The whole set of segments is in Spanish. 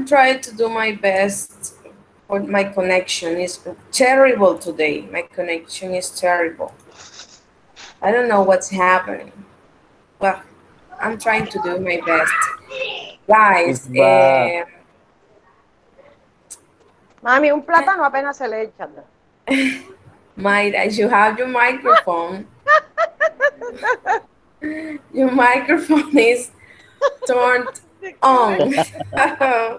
trying to do my best, but my connection is terrible today. My connection is terrible. I don't know what's happening. Well, I'm trying to do my best. Guys, eh, Mami, un plátano apenas se le echa. Mayra, you have your microphone. your microphone is turned on.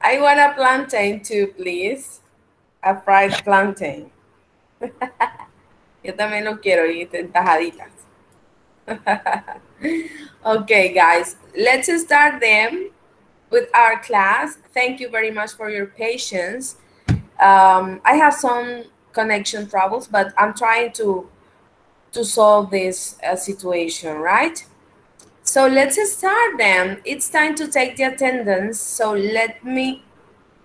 I want a plantain too, please. A fried plantain. Yo también lo quiero y tajaditas. okay, guys, let's start them with our class. Thank you very much for your patience. Um, I have some connection troubles, but I'm trying to to solve this uh, situation, right? So let's start then. It's time to take the attendance. So let me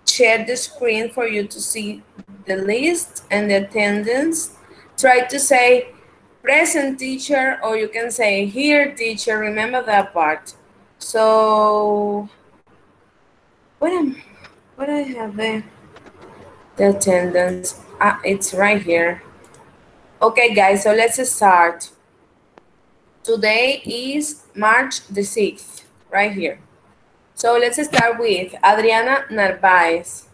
share the screen for you to see the list and the attendance. Try to say present teacher, or you can say here teacher. Remember that part. So what am what I have there? The attendance. Ah, it's right here. Okay, guys, so let's start. Today is March the 6th, right here. So let's start with Adriana Narváez.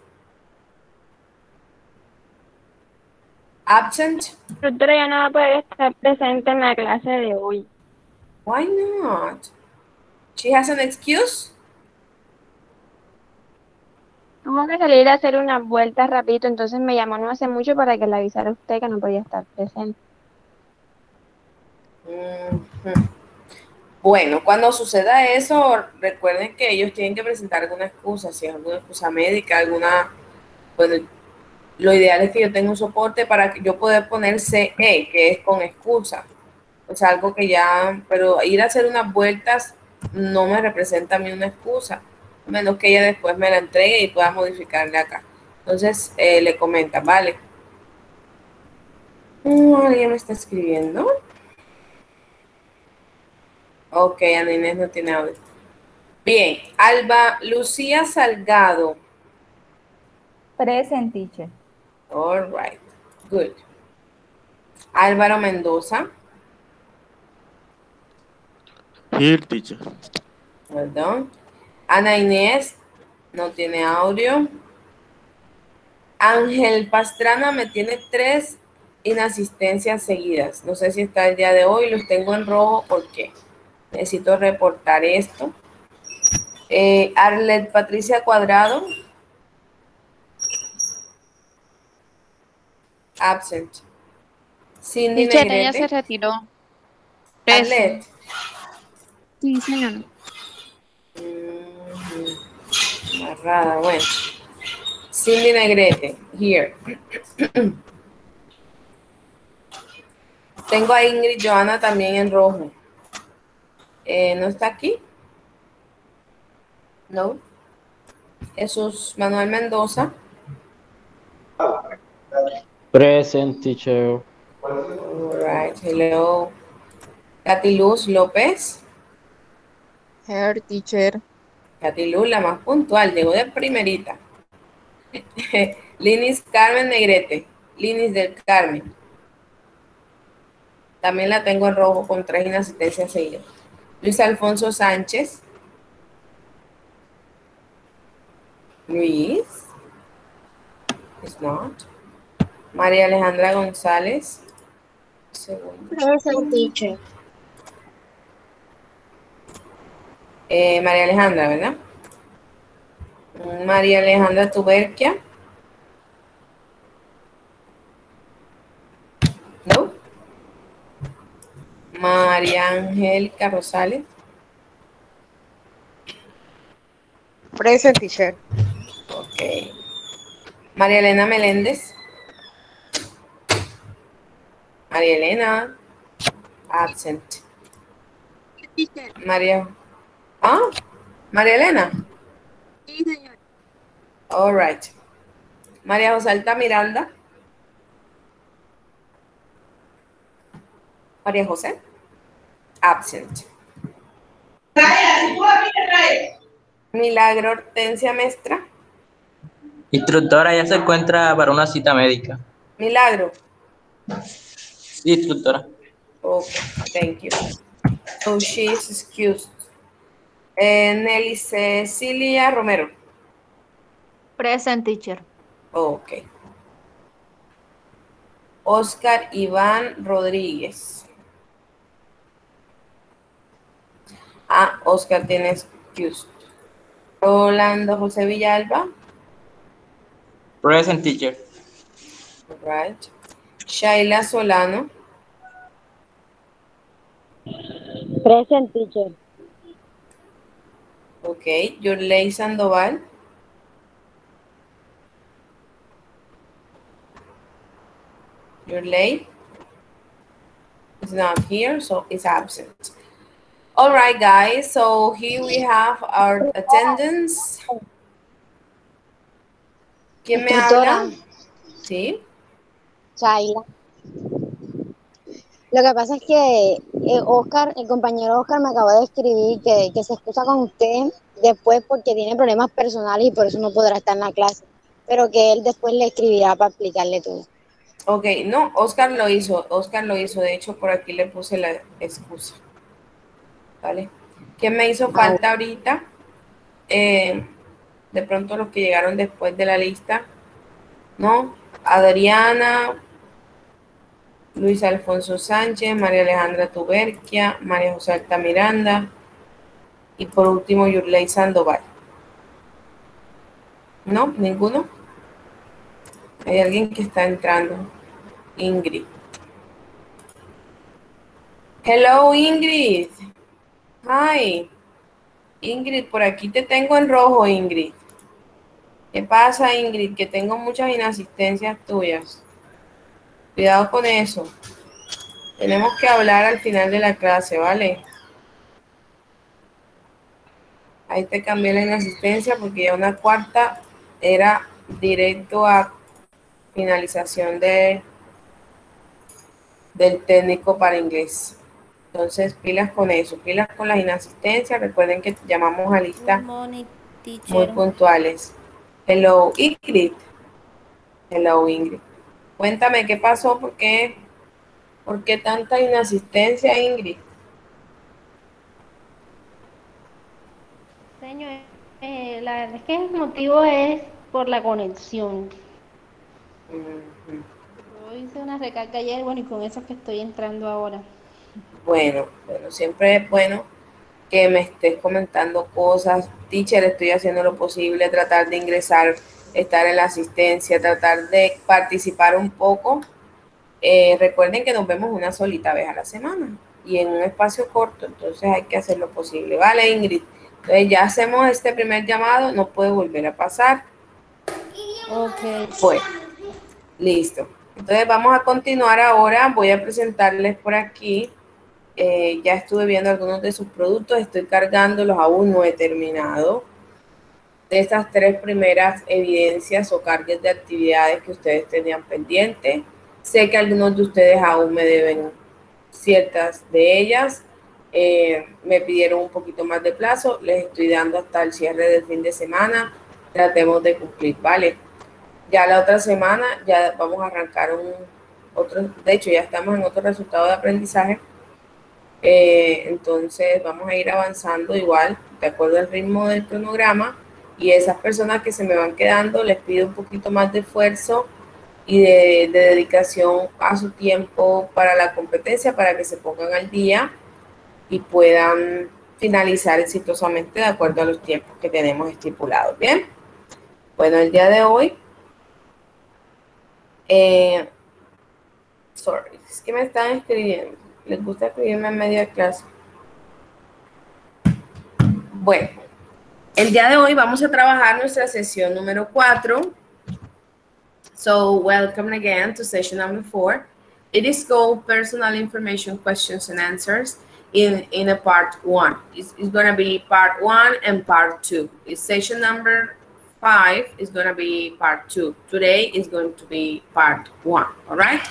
Absent? Doctora, ya no va a estar presente en la clase de hoy. Why not? She has an excuse? Tuvo que salir a hacer unas vueltas rapidito, entonces me llamó no hace mucho para que le avisara a usted que no podía estar presente. Bueno, cuando suceda eso, recuerden que ellos tienen que presentar alguna excusa, si es alguna excusa médica, alguna, bueno, lo ideal es que yo tenga un soporte para que yo pueda poner CE, que es con excusa. O sea, algo que ya, pero ir a hacer unas vueltas no me representa a mí una excusa, a menos que ella después me la entregue y pueda modificarle acá. Entonces, eh, le comenta, vale. Mm, Alguien me está escribiendo. Ok, Ana Inés no tiene audio. Bien, Alba Lucía Salgado. Present teacher. All right, good. Álvaro Mendoza. Here, teacher. Well done. Ana Inés no tiene audio. Ángel Pastrana me tiene tres inasistencias seguidas. No sé si está el día de hoy, los tengo en rojo, ¿por qué? Necesito reportar esto. Eh, Arlet Patricia Cuadrado. Absent. Cindy Teacher, ella Negrete. se retiró. Arlet. Sí, señor. Mm, Amarrada, bueno. Cindy Negrete, here. Tengo a Ingrid Joana también en rojo. Eh, ¿No está aquí? No. Jesús Manuel Mendoza. Present teacher. All right, hello. Katy Luz López. Her teacher. Katy Luz, la más puntual, llegó de primerita. Linis Carmen Negrete. Linis del Carmen. También la tengo en rojo con tres inasistencias seguidas. Luis Alfonso Sánchez. Luis. It's not. María Alejandra González. Segundo. Present teacher. Eh, María Alejandra, ¿verdad? Mm, María Alejandra Tuberquia. No. María Angélica Rosales. Present teacher. Ok. María Elena Meléndez. María Elena. Absent. María. Ah, María Elena. Sí, señor. All right. María Josalta Miranda. María José. Absent. Milagro Hortensia Mestra. Instructora ya se encuentra para una cita médica. Milagro. Sí, instructora. Okay, thank you. So she is excused. Eh, Nelly Cecilia Romero. Present teacher. Ok. Oscar Iván Rodríguez. Ah, Oscar tiene excused. Rolando José Villalba. Present teacher. Right. Shaila Solano. Present teacher. Ok. Yurley Sandoval. Yurley is not here, so is absent. All right, guys. So here we have our attendance. ¿Quién me habla? Sí. Shaila. Lo que pasa es que eh, Oscar, el compañero Oscar me acabó de escribir que, que se excusa con usted después porque tiene problemas personales y por eso no podrá estar en la clase, pero que él después le escribirá para explicarle todo. Ok, no, Oscar lo hizo, Oscar lo hizo, de hecho por aquí le puse la excusa. ¿Vale? ¿Qué me hizo falta ahorita? Eh, de pronto los que llegaron después de la lista, ¿no? Adriana, Luis Alfonso Sánchez, María Alejandra Tuberquia, María José Alta Miranda y por último Yurley Sandoval. ¿No? ¿Ninguno? Hay alguien que está entrando. Ingrid. Hello, Ingrid. Hi. Ingrid, por aquí te tengo en rojo, Ingrid. ¿Qué pasa, Ingrid? Que tengo muchas inasistencias tuyas. Cuidado con eso. Tenemos que hablar al final de la clase, ¿vale? Ahí te cambié la inasistencia porque ya una cuarta era directo a finalización de del técnico para inglés. Entonces, pilas con eso, pilas con las inasistencias. Recuerden que llamamos a lista muy puntuales. Hello, Ingrid. Hello, Ingrid. Cuéntame qué pasó, por qué, por qué tanta inasistencia, Ingrid. Señor, eh, la verdad es que el motivo es por la conexión. Yo hice una recarga ayer, bueno, y con eso es que estoy entrando ahora. Bueno, bueno, siempre es bueno que me estés comentando cosas. Teacher, estoy haciendo lo posible, tratar de ingresar, estar en la asistencia, tratar de participar un poco. Eh, recuerden que nos vemos una solita vez a la semana y en un espacio corto, entonces hay que hacer lo posible. Vale, Ingrid. Entonces ya hacemos este primer llamado, no puede volver a pasar. Ok. Fue. Listo. Entonces vamos a continuar ahora. Voy a presentarles por aquí. Eh, ya estuve viendo algunos de sus productos. Estoy cargándolos. Aún no he terminado. De estas tres primeras evidencias o cargas de actividades que ustedes tenían pendientes. Sé que algunos de ustedes aún me deben ciertas de ellas. Eh, me pidieron un poquito más de plazo. Les estoy dando hasta el cierre del fin de semana. Tratemos de cumplir, ¿vale? Ya la otra semana ya vamos a arrancar un otro, de hecho ya estamos en otro resultado de aprendizaje. Eh, entonces vamos a ir avanzando igual, de acuerdo al ritmo del cronograma. Y esas personas que se me van quedando, les pido un poquito más de esfuerzo y de, de dedicación a su tiempo para la competencia, para que se pongan al día y puedan finalizar exitosamente de acuerdo a los tiempos que tenemos estipulados. Bien. Bueno, el día de hoy eh, sorry, es que me están escribiendo. Les gusta medio de clase. Bueno, el día de hoy vamos a trabajar nuestra sesión número 4. So, welcome again to session number 4. It is called Personal Information Questions and Answers in, in a part 1. It's, it's going to be part 1 and part 2. It's session number five is going to be part two. Today is going to be part one. All right.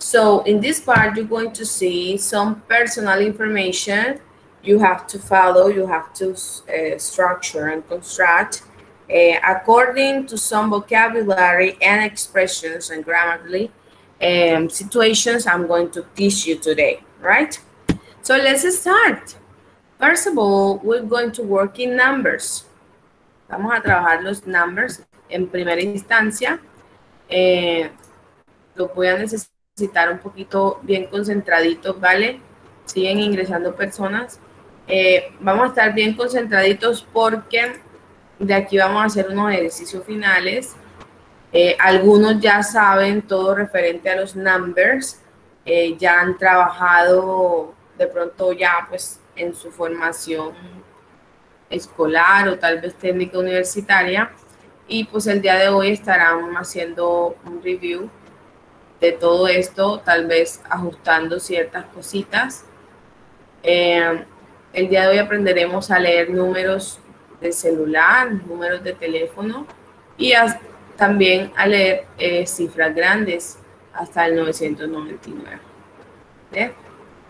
So in this part, you're going to see some personal information you have to follow, you have to uh, structure and construct uh, according to some vocabulary and expressions and grammatically um, situations I'm going to teach you today, right? So let's start. First of all, we're going to work in numbers. Vamos a trabajar los numbers en primera instancia. Eh, voy a necesitar un poquito bien concentraditos, ¿vale? Siguen ingresando personas. Eh, vamos a estar bien concentraditos porque de aquí vamos a hacer unos ejercicios finales. Eh, algunos ya saben todo referente a los numbers, eh, ya han trabajado de pronto ya pues en su formación escolar o tal vez técnica universitaria y pues el día de hoy estarán haciendo un review de todo esto, tal vez ajustando ciertas cositas. Eh, el día de hoy aprenderemos a leer números de celular, números de teléfono y también a leer eh, cifras grandes hasta el 999.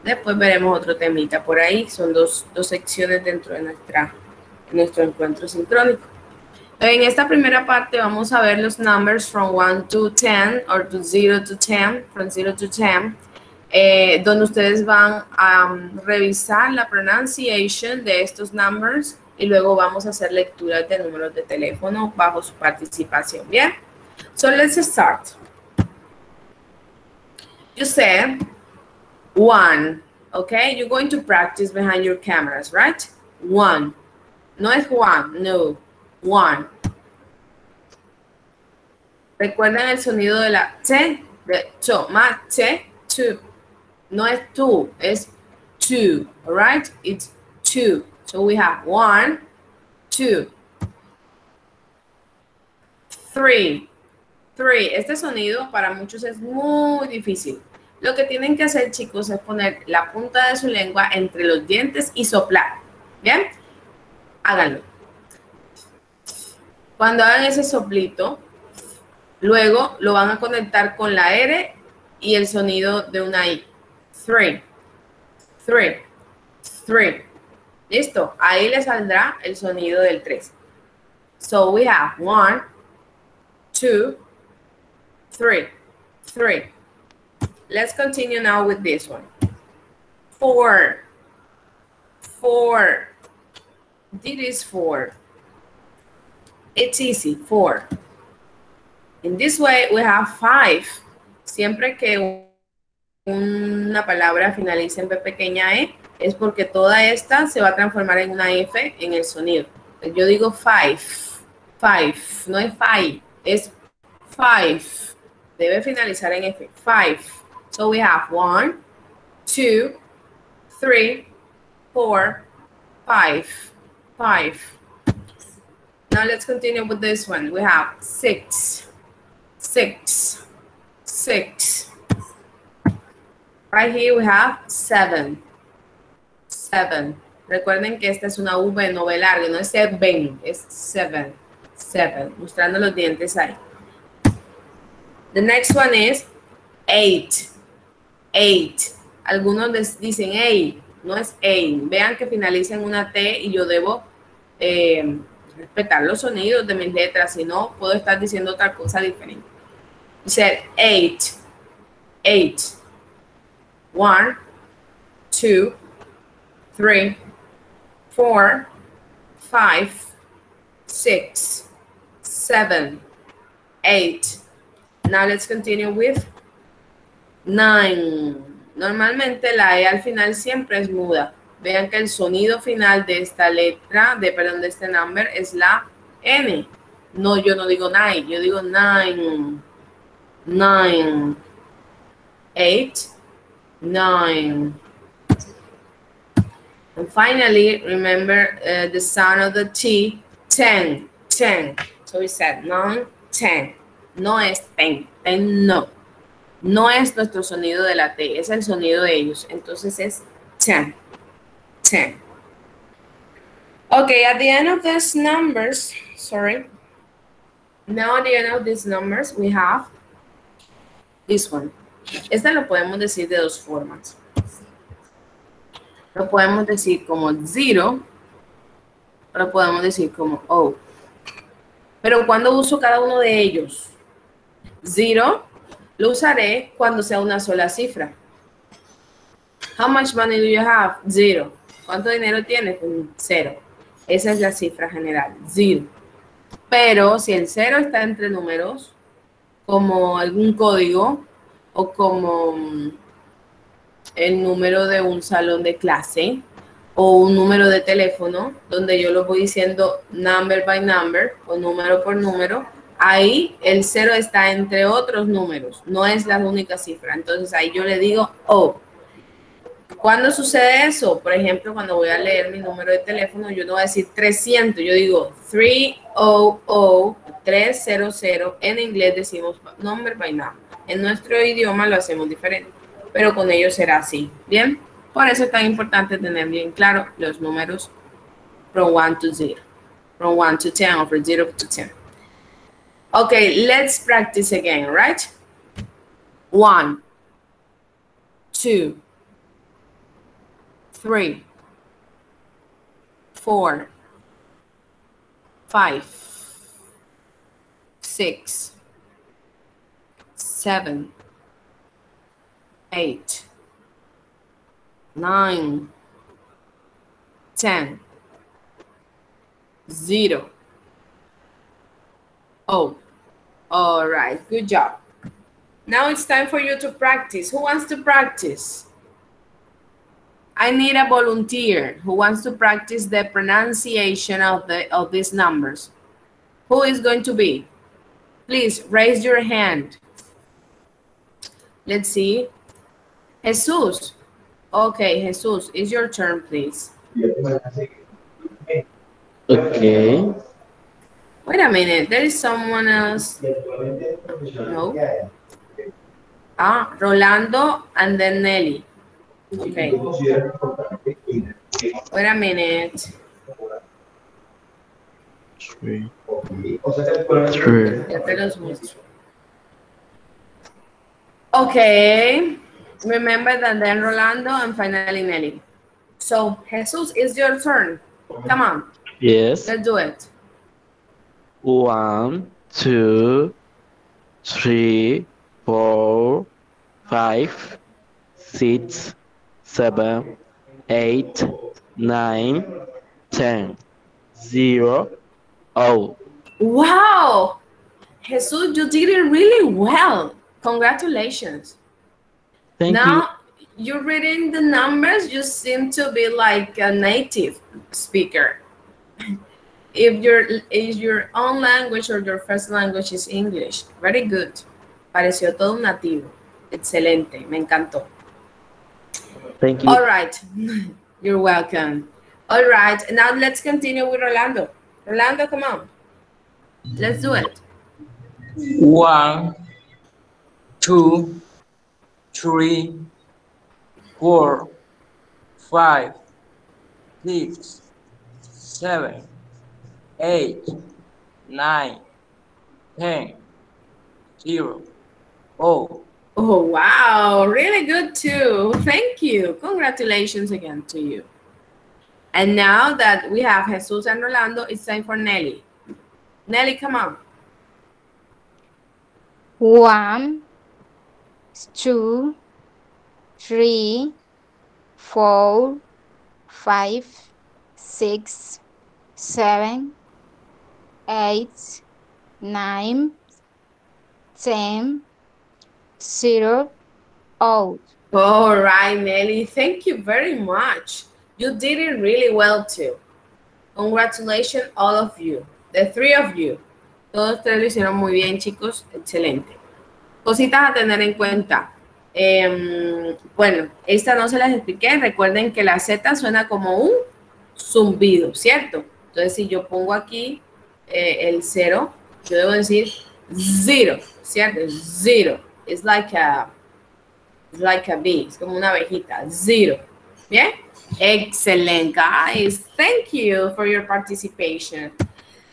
Después veremos otro temita por ahí. Son dos, dos secciones dentro de nuestra, nuestro encuentro sincrónico. En esta primera parte vamos a ver los numbers from 1 to 10 or to 0 to 10, from 0 to 10, eh, donde ustedes van a um, revisar la pronunciation de estos numbers y luego vamos a hacer lecturas de números de teléfono bajo su participación. Bien, so let's start. You said one, okay? You're going to practice behind your cameras, right? One. No es Juan, no. One. Recuerden el sonido de la T, de tomate, two. No es tú, es two, all right? It's two. So we have one, two, three, three. Este sonido para muchos es muy difícil. Lo que tienen que hacer, chicos, es poner la punta de su lengua entre los dientes y soplar. ¿Bien? Háganlo. Cuando hagan ese soplito, luego lo van a conectar con la R y el sonido de una I. Three. Three. Three. Listo. Ahí le saldrá el sonido del 3. So we have one, two, three, three. Let's continue now with this one. Four, four. This is four. It's easy, four. In this way, we have five. Siempre que una palabra finalice en P pequeña E, es porque toda esta se va a transformar en una F en el sonido. Yo digo five, five, no es five, es five. Debe finalizar en F, five. So we have one, two, three, four, five, five. Now let's continue with this one. We have six, six, six. Right here we have seven, seven. Recuerden que esta es una V no larga, no es seven, es seven, seven, mostrando los dientes ahí. The next one is eight, eight. Algunos dicen eight, no es eight. Vean que finaliza en una T y yo debo eh, respetar los sonidos de mis letras, si no puedo estar diciendo otra cosa diferente. Dice eight, eight. One, two, three, four, five, six, seven, eight. Now let's continue with nine. Normalmente la E al final siempre es muda. Vean que el sonido final de esta letra, de perdón, de este number es la N. No, yo no digo nine, yo digo nine. Nine. Eight. Nine. And finally, remember uh, the sound of the T, ten, ten. So we said nine, ten. No es ten, ten no. No es nuestro sonido de la T, es el sonido de ellos. Entonces es ten, ten. Okay, at the end of these numbers, sorry. Now at the end of these numbers, we have this one. Este lo podemos decir de dos formas. lo podemos decir como zero, o lo podemos decir como O. Pero cuando uso cada uno de ellos? Zero lo usaré cuando sea una sola cifra. How much money do you have? Zero. ¿Cuánto dinero tienes? Cero. Esa es la cifra general, zero. Pero si el cero está entre números, como algún código o como mm, el número de un salón de clase o un número de teléfono, donde yo lo voy diciendo number by number o número por número, ahí el cero está entre otros números, no es la única cifra. Entonces ahí yo le digo O. ¿Cuándo sucede eso? Por ejemplo, cuando voy a leer mi número de teléfono, yo no voy a decir 300, yo digo 300, 300. En inglés decimos number by number. En nuestro idioma lo hacemos diferente, pero con ellos será así. ¿Bien? Por eso es tan importante tener bien claro los números from 1 to 0, from 1 to 10 or from 0 to 10. Okay, let's practice again, right? One, two, three, four, five, six, seven, eight, nine, ten, zero. Oh, all right, good job. Now it's time for you to practice. Who wants to practice? I need a volunteer who wants to practice the pronunciation of the of these numbers. Who is going to be? Please raise your hand. Let's see. Jesus. Okay, Jesus, it's your turn, please. Okay. Wait a minute, there is someone else. No. Ah, Rolando and then Nelly. Okay. Wait a minute. Three. Three. Ya te los muestro. Okay. Remember that then Rolando and finally Nelly. So, Jesus, it's your turn. Come on, Yes. let's do it. One, two, three, four, five, six, seven, eight, nine, ten, zero, oh. Wow! Jesus, you did it really well. Congratulations. Thank now you're reading the numbers, you seem to be like a native speaker. If your if your own language or your first language is English, very good. Pareció todo un nativo. Excelente, me encantó. You. Thank you. All right, you're welcome. All right, now let's continue with Orlando. Orlando, come on. Let's do it. One, two, three, four, five, six, seven, eight, nine, ten, zero, oh. Oh, wow. Really good, too. Thank you. Congratulations again to you. And now that we have Jesus and Rolando, it's time for Nelly. Nelly, come on. One, two, three, four, five, six, seven, eight, nine, ten, zero, out. All right, Nelly. Thank you very much. You did it really well, too. Congratulations, all of you. The three of you. Todos ustedes lo hicieron muy bien, chicos. Excelente. Cositas a tener en cuenta. Em, bueno, esta no se las expliqué. Recuerden que la Z suena como un zumbido, ¿cierto? Entonces, si yo pongo aquí eh, el cero, yo debo decir zero, ¿cierto? Zero. It's like a, it's like a bee, es como una abejita. Zero. ¿Bien? Excellent, guys. Thank you for your participation.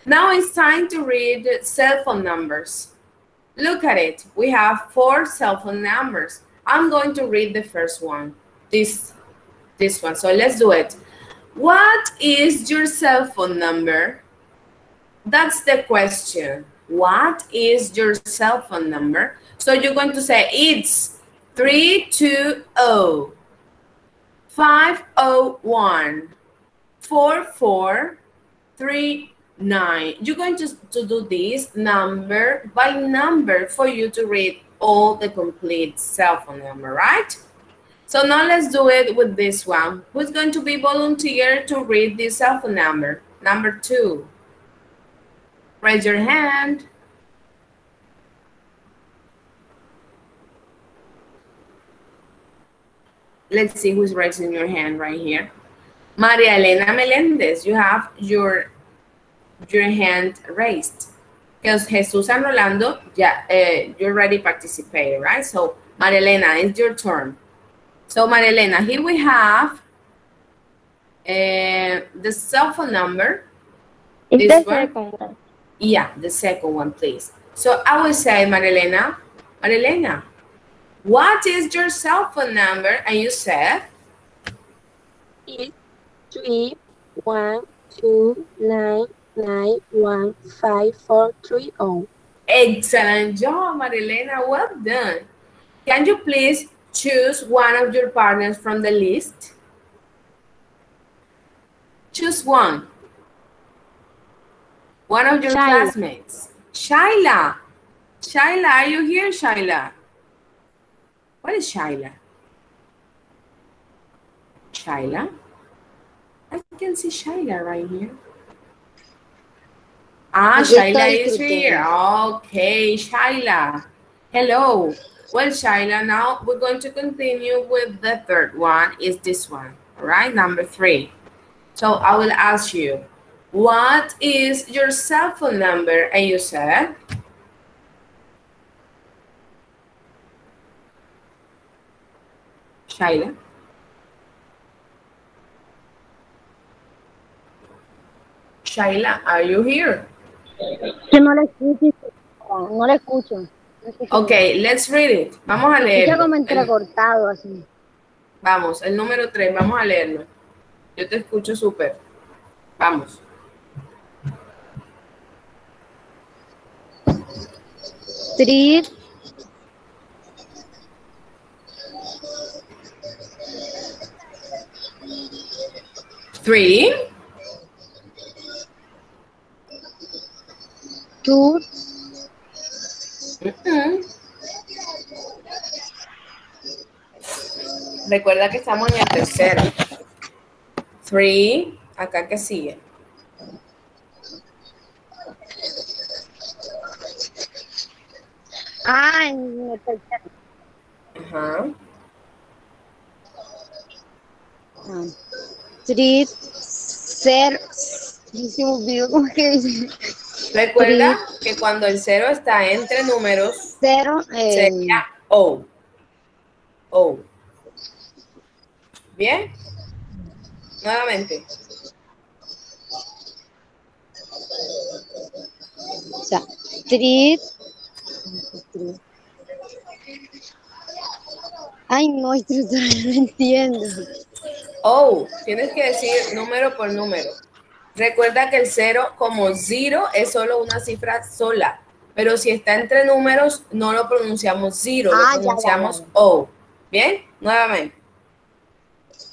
Now it's time to read cell phone numbers. Look at it. We have four cell phone numbers. I'm going to read the first one. This This one. So let's do it. What is your cell phone number? That's the question. What is your cell phone number? So you're going to say it's 320 501 4439. You're going to, to do this number by number for you to read all the complete cell phone number, right? So now let's do it with this one. Who's going to be volunteer to read this cell phone number? Number two. Raise your hand. Let's see who's raising your hand right here. Maria Elena Melendez, you have your, your hand raised. Because Jesus and Rolando, yeah, uh, you already participated, right? So Maria Elena, it's your turn. So Maria Elena, here we have uh, the cell phone number. It's This the one? second one. Yeah, the second one, please. So I will say, Marilena, Marilena, what is your cell phone number? And you said, It's three one two nine nine one five four three oh. excellent job, Marilena, well done. Can you please choose one of your partners from the list? Choose one. One of your Shaila. classmates. Shaila. Shaila, are you here, Shaila? What is Shaila? Shaila? I can see Shaila right here. Ah, Shaila is here. Okay, Shaila. Hello. Well, Shaila, now we're going to continue with the third one, is this one. All right, number three. So I will ask you, what is your cell phone number? And you said, Shaila. Shaila, are you here? Que no le escucho. No le escucho. Okay, let's read it. Vamos a nada. Escucha como entrecortado así. Vamos, el número 3, vamos a leerlo. Yo te escucho súper. Vamos. Three, Three, two, Mm-mm. Recuerda que estamos en el tercero. Three, acá que sigue. Ah, en el tercero. Ajá. Ah. Three, cero. Se olvidó cómo que dice. Recuerda que cuando el cero está entre números, Cero, eh, sería O. O. ¿Bien? Nuevamente. o sea, three. Ay, no, instructora, no entiendo. Oh, tienes que decir número por número. Recuerda que el cero como zero es solo una cifra sola, pero si está entre números no lo pronunciamos zero, Ah, lo ya, pronunciamos. O. ¿Bien? Nuevamente.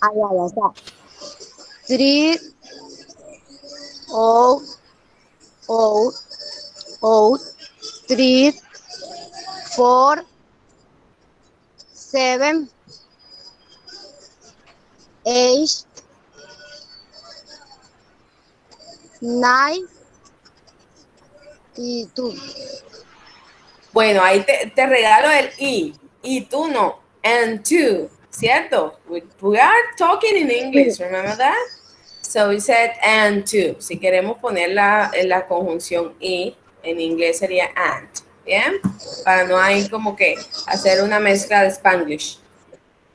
Ah, ya, ya, o sea, three, O, O, O, three, four, seven, eight, nine, y two. Bueno, ahí te, te regalo el I y tú no. And two, ¿cierto? We, we are talking in English, remember that? So we said and two. Si queremos poner la, la conjunción I, en inglés sería and. ¿Bien? Para no hay como que hacer una mezcla de Spanglish.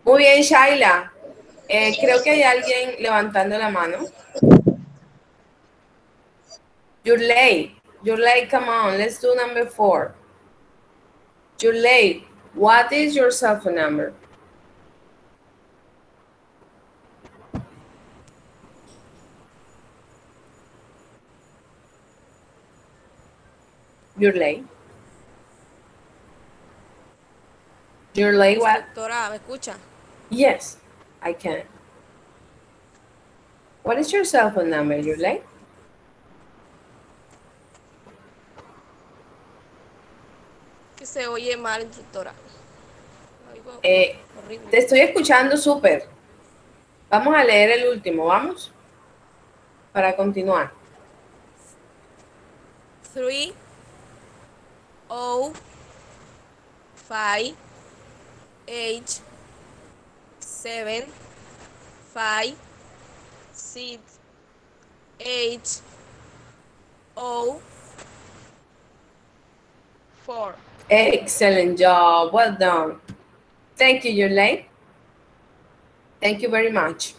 Muy bien, Shaila. Eh, creo que hay alguien levantando la mano. You're late. You're late. Come on. Let's do number four. You're late. What is your cell phone number? You're late. You're late. What? Doctora, ¿me escucha? Yes. I can. What is your cell phone number, Yurley? Que se oye mal, instructora. Oigo Eh, horrible. te estoy escuchando súper. Vamos a leer el último, ¿vamos? Para continuar. Three, oh, five, eight, seven, five, six, eight, oh, four. Excellent job. Well done. Thank you, Yurley. Thank you very much.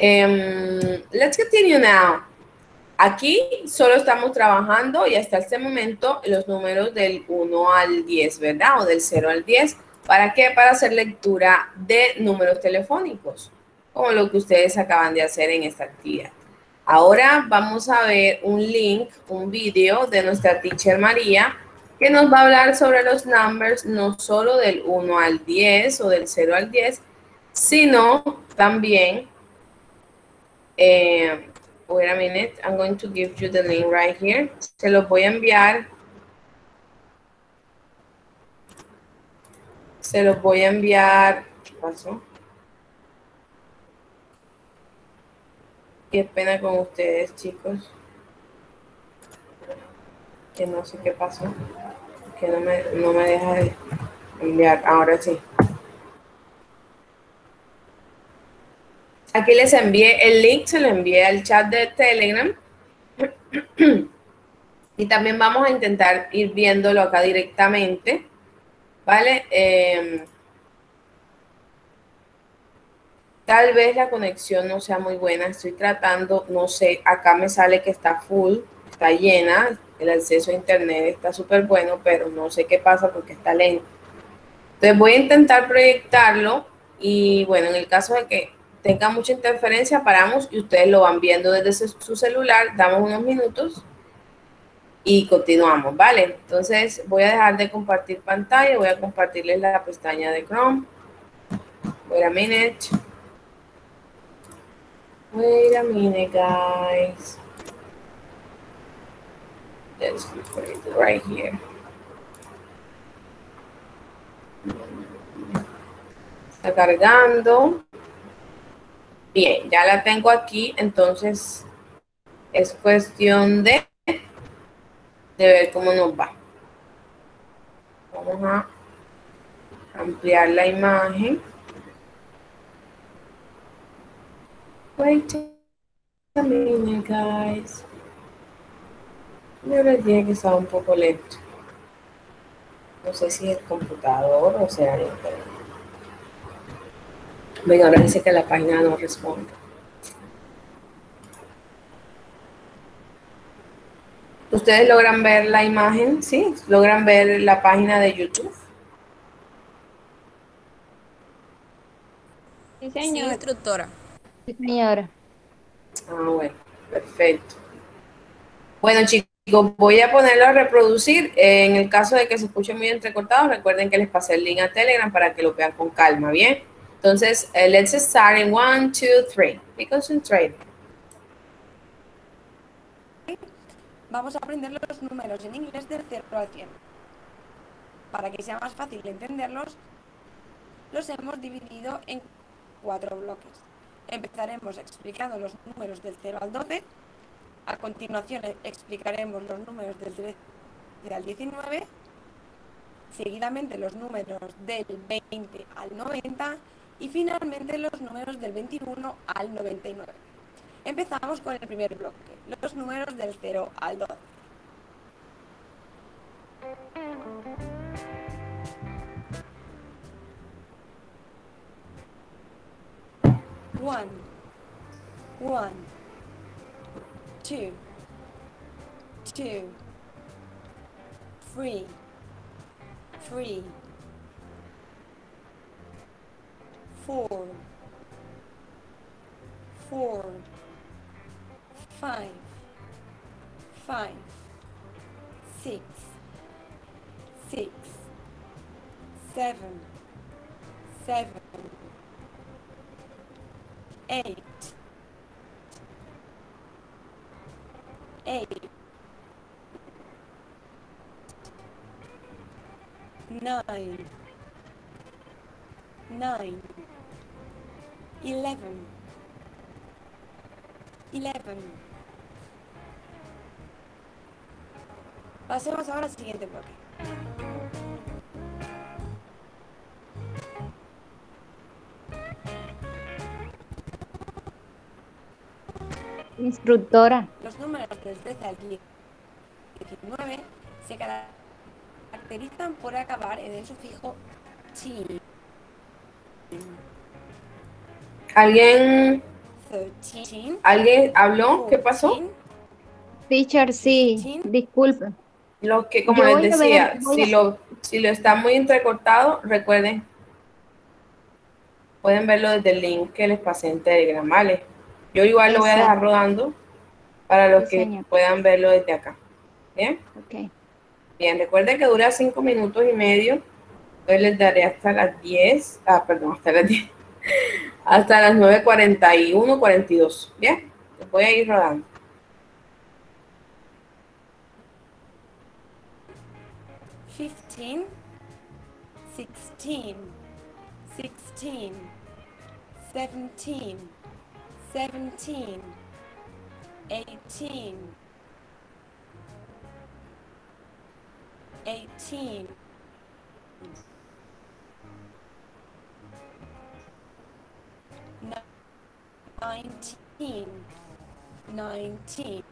Um, let's continue now. Aquí solo estamos trabajando y hasta este momento los números del 1 al 10, ¿verdad? O del 0 al 10. ¿Para qué? Para hacer lectura de números telefónicos, como lo que ustedes acaban de hacer en esta actividad. Ahora vamos a ver un link, un video de nuestra teacher María, que nos va a hablar sobre los numbers, no solo del 1 al 10 o del 0 al 10, sino también, eh, wait a minute, I'm going to give you the link right here. Se los voy a enviar. Se los voy a enviar. ¿Qué pasó? Qué pena con ustedes, chicos. Que no sé qué pasó. Que no me, no me deja de enviar. Ahora sí. Aquí les envié el link, se lo envié al chat de Telegram. Y también vamos a intentar ir viéndolo acá directamente. ¿Vale? Eh, tal vez la conexión no sea muy buena. Estoy tratando, no sé, acá me sale que está full, está llena. El acceso a internet está súper bueno, pero no sé qué pasa porque está lento. Entonces voy a intentar proyectarlo y bueno, en el caso de que tenga mucha interferencia, paramos y ustedes lo van viendo desde su celular, damos unos minutos y continuamos, ¿vale? Entonces voy a dejar de compartir pantalla, voy a compartirles la pestaña de Chrome. Wait a minute. Wait a minute, guys. Let's put it right here. Está cargando. Bien, ya la tengo aquí, entonces es cuestión de, de ver cómo nos va. Vamos a ampliar la imagen. Wait a minute, guys. Yo les dije que estaba un poco lento. No sé si es el computador o sea el internet. Venga, ahora dice que la página no responde. ¿Ustedes logran ver la imagen? ¿Sí? ¿Logran ver la página de YouTube? Sí, Sí, señor. instructora. Sí, señora. Ah, bueno, perfecto. Bueno, chicos, voy a ponerlo a reproducir. Eh, En el caso de que se escuche muy entrecortado, recuerden que les pasé el link a Telegram para que lo vean con calma, ¿bien? Entonces, eh, let's start in one, two, three. Be concentrated. Vamos a aprender los números en inglés del 0 al 100. Para que sea más fácil entenderlos, los hemos dividido en cuatro bloques. Empezaremos explicando los números del 0 al 12. A continuación eh, explicaremos los números del 13 al 19. Seguidamente los números del 20 al 90. Y finalmente los números del 21 al 99. Empezamos con el primer bloque, los números del 0 al 12. One, one, two, two, three, three, four, four, five, five, six, six, seven, seven, eight, eight, nine, nine, eleven, eleven. Pasemos ahora al siguiente bloque. Instructora. Los números del 13 al 19 se caracterizan por acabar en el sufijo chi. ¿Alguien, 13, ¿Alguien habló? ¿Qué pasó? Teacher, sí. Disculpe. Lo que, como Yo les ver- decía, si a- lo, si lo está muy entrecortado, recuerden, pueden verlo desde el link que les pasé en Telegram, ¿vale? Yo igual lo voy a dejar rodando para los Sí, que señor. puedan verlo desde acá. ¿Bien? Ok. Bien, recuerden que dura cinco minutos y medio. Hoy les daré hasta las 10, ah, perdón, hasta las 10, hasta las 9.41, 42. Bien, les voy a ir rodando. 16, 16, 16, 17, 17, 18, 18, 19, 19,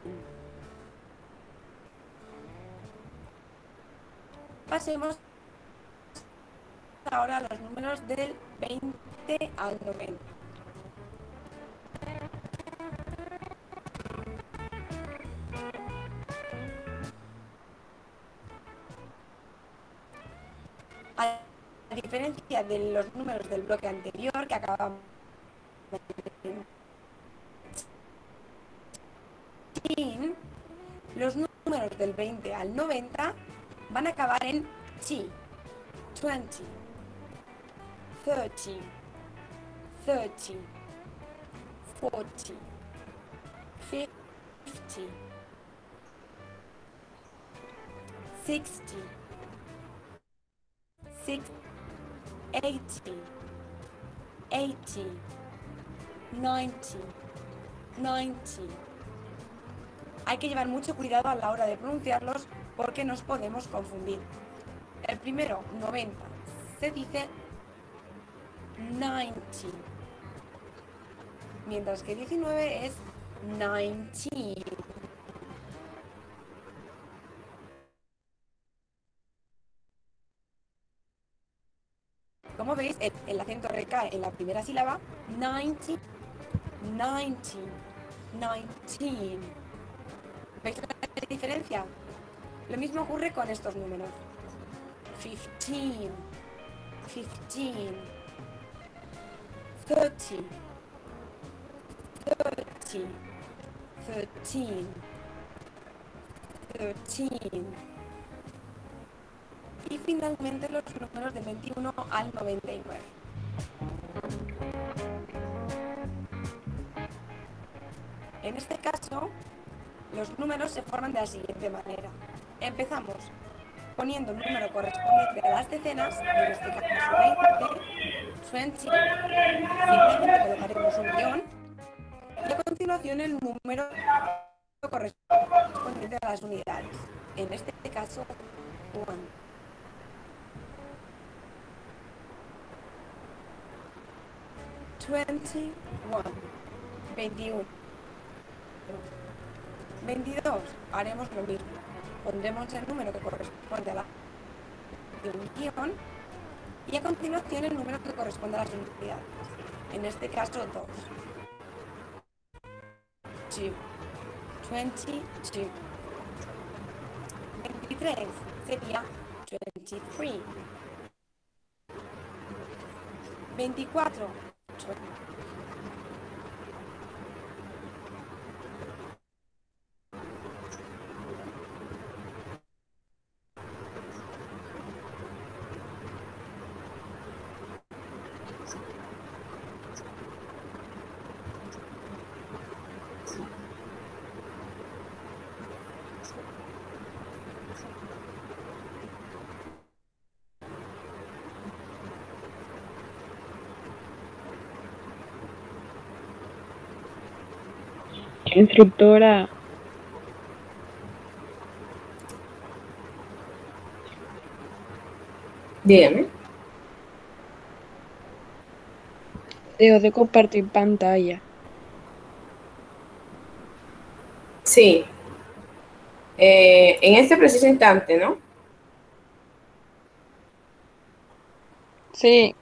Pasemos ahora a los números del 20 al 90. A diferencia de los números del bloque anterior que acabamos de los números del 20 al 90 van a acabar en chi. 20, 30, 30, 40, 50, 60, 60, 80, 80, 90, 90. Hay que llevar mucho cuidado a la hora de pronunciarlos porque nos podemos confundir. El primero, 90, se dice 90, mientras que 19 es 19. Como veis, el, el acento recae en la primera sílaba, 90, 90, 19. ¿Veis la diferencia? Lo mismo ocurre con estos números. 15, 15, 30, 30, 13, 13. Y finalmente los números del 21 al 99. En este caso, los números se forman de la siguiente manera. Empezamos poniendo el número correspondiente a las decenas, en este caso 20, 20, simplemente colocaremos un guion, y a continuación el número correspondiente a las unidades, en este caso 1. Twenty-one, 21. 22, haremos lo mismo. Pondremos el número que corresponde a la guion y a continuación el número que corresponde a las unidades. En este caso, 2. 2. 22. 23 sería 23. 24. 20. Instructora, Dígame. dejo de compartir pantalla. Sí. Eh, en este preciso instante, ¿no? Sí,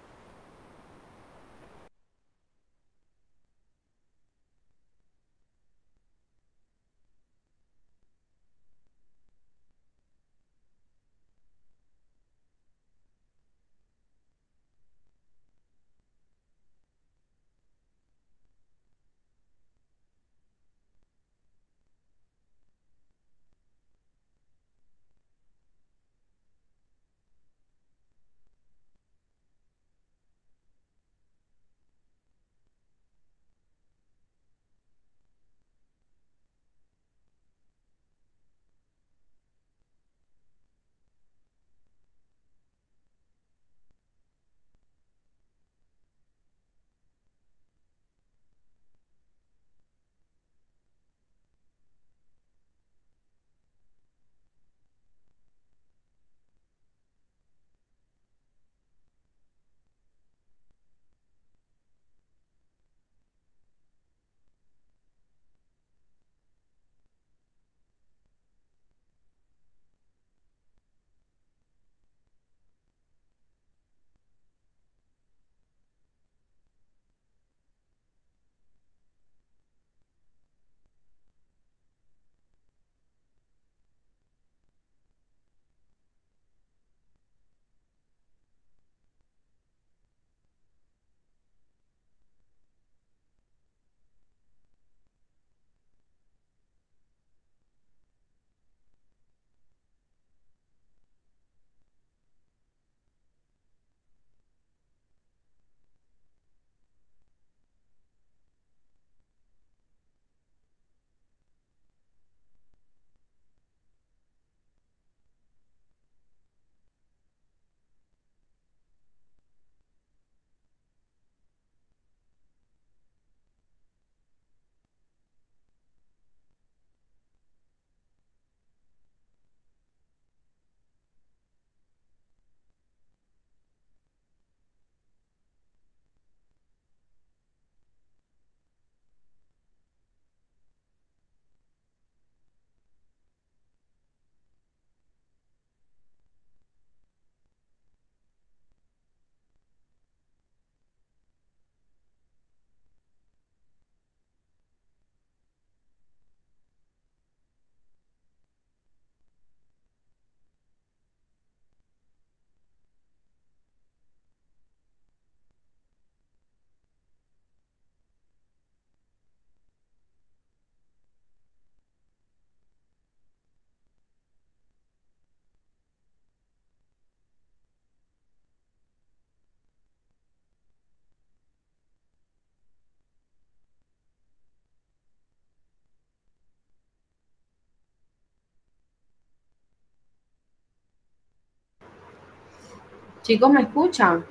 Chicos, ¿me escuchan?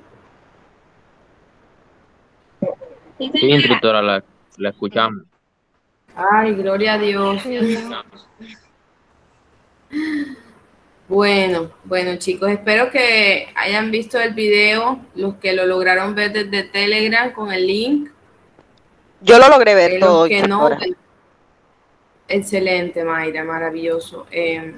Sí, instructora, la, la escuchamos. Ay, gloria a Dios. Bueno, bueno chicos, espero que hayan visto el video, los que lo lograron ver desde Telegram con el link. Yo lo logré ver Eh, todo. los que no, instructora. excelente, Mayra, maravilloso. Eh,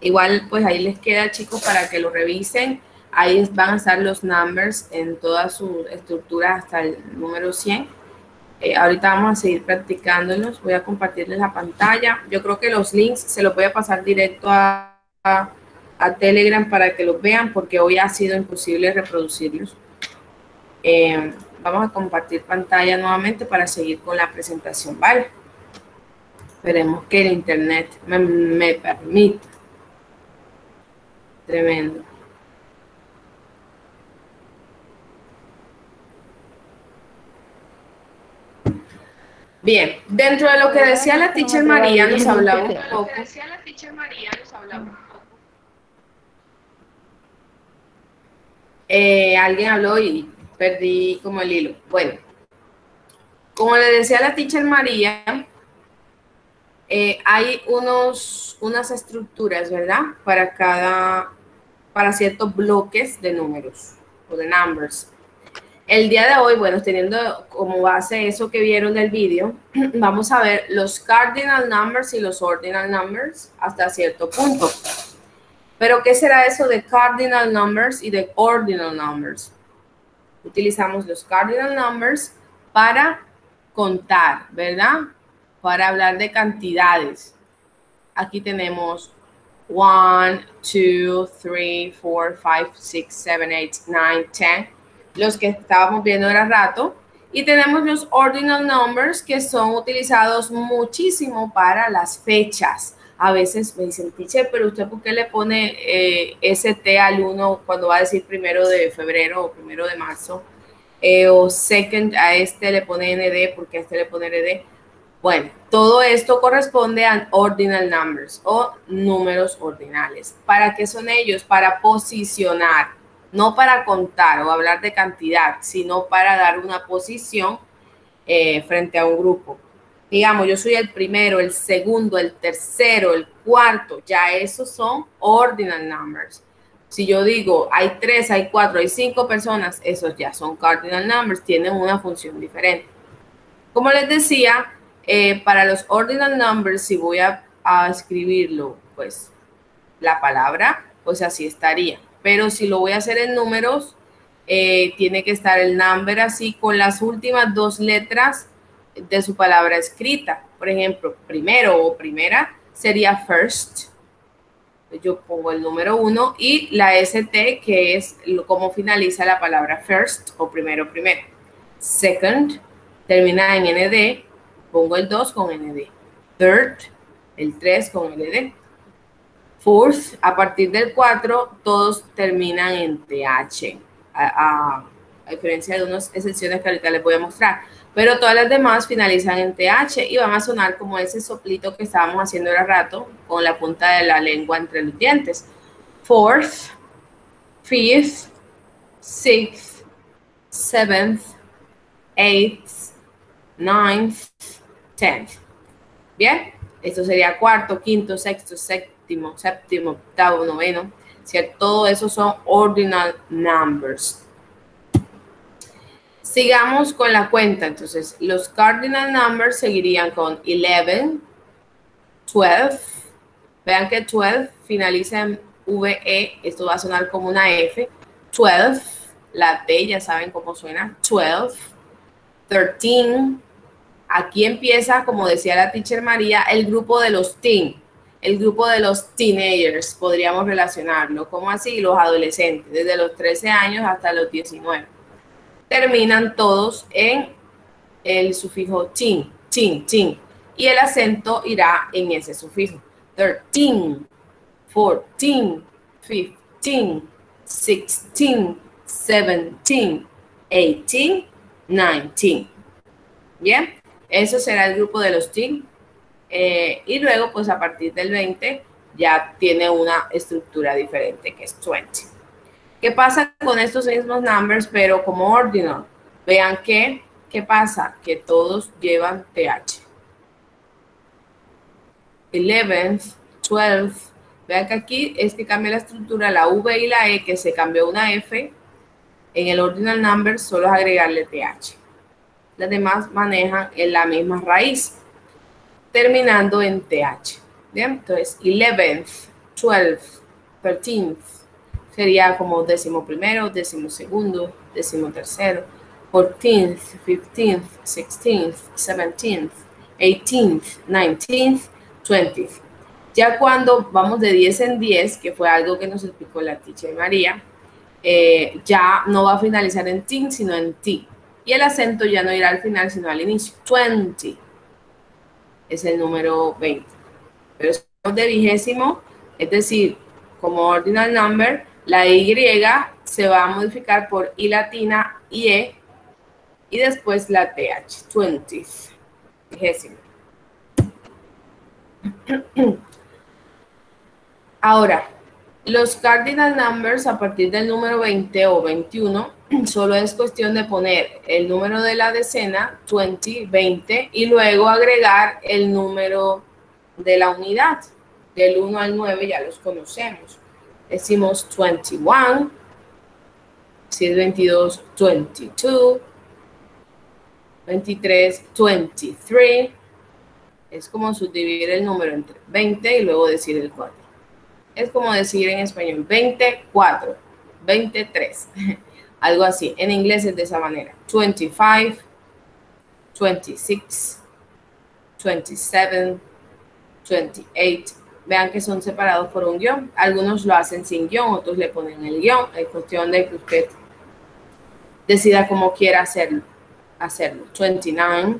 igual, pues ahí les queda, chicos, para que lo revisen. Ahí van a estar los numbers en toda su estructura hasta el número 100. Eh, ahorita vamos a seguir practicándolos. Voy a compartirles la pantalla. Yo creo que los links se los voy a pasar directo a, Telegram para que los vean porque hoy ha sido imposible reproducirlos. Eh, vamos a compartir pantalla nuevamente para seguir con la presentación, ¿vale? Esperemos que el internet me permita. Tremendo. Bien, dentro de lo que decía la teacher María, nos hablaba un poco. Eh, alguien habló y perdí como el hilo. Bueno, como le decía la teacher María, eh, hay unos, unas estructuras, ¿verdad? Para cada, para ciertos bloques de números o de numbers. El día de hoy, bueno, teniendo como base eso que vieron del vídeo, vamos a ver los cardinal numbers y los ordinal numbers hasta cierto punto. Pero, ¿qué será eso de cardinal numbers y de ordinal numbers? Utilizamos los cardinal numbers para contar, ¿verdad? Para hablar de cantidades. Aquí tenemos 1, 2, 3, 4, 5, 6, 7, 8, 9, 10. Los que estábamos viendo era rato. Y tenemos los ordinal numbers que son utilizados muchísimo para las fechas a veces me dicen, teacher, pero usted por qué le pone eh, ST al 1 cuando va a decir primero de febrero o primero de marzo? Eh, o second a este le pone ND porque a este le pone RD. Bueno, todo esto corresponde a ordinal numbers o números ordinales. ¿Para qué son ellos? Para posicionar, no para contar o hablar de cantidad, sino para dar una posición eh, frente a un grupo digamos, yo soy el primero, el segundo, el tercero, el cuarto, ya esos son ordinal numbers. Si yo digo hay tres, hay cuatro, hay cinco personas, esos ya son cardinal numbers, tienen una función diferente. Como les decía, eh, para los ordinal numbers, si voy a, escribirlo, pues la palabra, pues así estaría. Pero si lo voy a hacer en números, eh, tiene que estar el number así con las últimas dos letras de su palabra escrita. Por ejemplo, primero o primera sería first. Yo pongo el número uno y la ST, que es como finaliza la palabra first o primero, primero. Second, termina en ND, pongo el 2 con ND. Third, el 3 con ND. Fourth, a partir del 4, todos terminan en TH, a, a diferencia de unas excepciones que ahorita les voy a mostrar pero todas las demás finalizan en TH y van a sonar como ese soplito que estábamos haciendo ahora rato con la punta de la lengua entre los dientes. Fourth, fifth, sixth, seventh, eighth, ninth, tenth. Bien, esto sería cuarto, quinto, sexto, séptimo, octavo, noveno. ¿cierto? Todo eso son ordinal numbers. Sigamos con la cuenta. Entonces, los cardinal numbers seguirían con 11, 12. Vean que 12 finaliza en VE. Esto va a sonar como una F. 12. La T, ya saben cómo suena. 12. 13. Aquí empieza, como decía la teacher María, el grupo de los teen. El grupo de los teenagers, podríamos relacionarlo. como así? Los adolescentes, desde los 13 años hasta los 19 terminan todos en el sufijo tin, tin, tin. Y el acento irá en ese sufijo. 13, 14, 15, 16, 17, 18, 19. Bien, eso será el grupo de los teen. Eh, y luego, pues a partir del 20 ya tiene una estructura diferente que es 20. ¿Qué pasa con estos mismos numbers, pero como ordinal? Vean que, ¿qué pasa? Que todos llevan TH. 11, 12. Vean que aquí es que cambia la estructura, la V y la E, que se cambió una F. En el ordinal number solo es agregarle TH. Las demás manejan en la misma raíz, terminando en TH. Bien, entonces 11, 12, 13, sería como décimo primero, décimo segundo, décimo tercero, 14th, 15th, 16th, 17th, 18th, 19th, 20th. Ya cuando vamos de 10 en 10, que fue algo que nos explicó la teacher María, eh, ya no va a finalizar en tin, sino en ti. Y el acento ya no irá al final, sino al inicio. 20 es el número 20. Pero es de vigésimo, es decir, como ordinal number, la Y se va a modificar por I latina y E y después la TH, 20, Ahora, los cardinal numbers a partir del número 20 o 21, solo es cuestión de poner el número de la decena, 20, 20, y luego agregar el número de la unidad. Del 1 al 9 ya los conocemos. Decimos 21. Si es 22, 22. 23, 23. Es como subdividir el número entre 20 y luego decir el 4. Es como decir en español 24, 23. Algo así. En inglés es de esa manera. 25, 26, 27, 28. Vean que son separados por un guion. Algunos lo hacen sin guion, otros le ponen el guion. Es cuestión de que usted decida cómo quiera hacerlo. hacerlo. 29.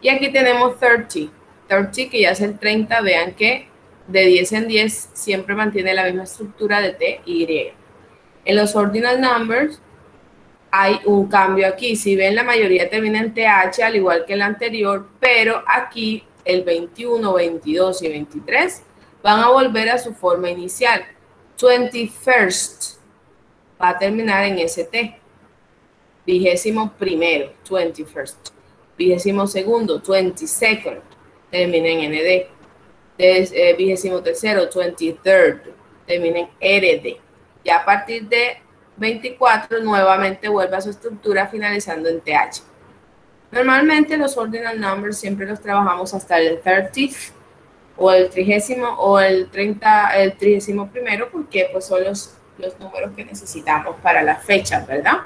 Y aquí tenemos 30. 30 que ya es el 30. Vean que de 10 en 10 siempre mantiene la misma estructura de T y Y. En los ordinal numbers hay un cambio aquí. Si ven, la mayoría termina en TH, al igual que el anterior, pero aquí el 21, 22 y 23 van a volver a su forma inicial. 21st va a terminar en ST. Vigésimo primero, 21st. Vigésimo segundo, 22nd, termina en ND. Eh, vigésimo tercero, 23rd, termina en RD. A partir de 24 nuevamente vuelve a su estructura finalizando en TH. Normalmente los ordinal numbers siempre los trabajamos hasta el 30 o el trigésimo o el 30, el trigésimo primero porque pues son los, los números que necesitamos para las fechas, ¿verdad?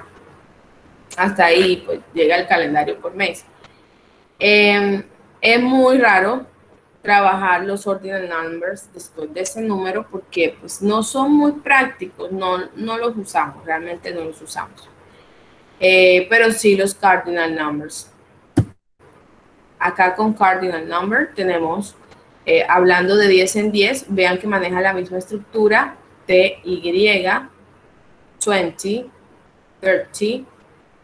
Hasta ahí pues llega el calendario por mes. Em, es muy raro trabajar los ordinal numbers después de ese número porque pues no son muy prácticos, no, no los usamos, realmente no los usamos. Eh, pero sí los cardinal numbers. Acá con cardinal number tenemos, eh, hablando de 10 en 10, vean que maneja la misma estructura, T, Y, 20, 30,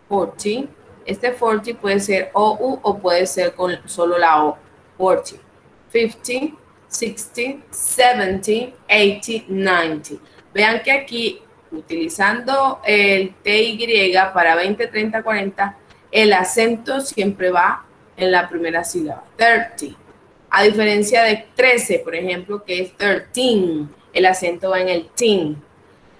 40. Este 40 puede ser OU o puede ser con solo la O, 40. 50, 60, 70, 80, 90. Vean que aquí, utilizando el TY para 20, 30, 40, el acento siempre va en la primera sílaba, 30. A diferencia de 13, por ejemplo, que es 13, el acento va en el tin.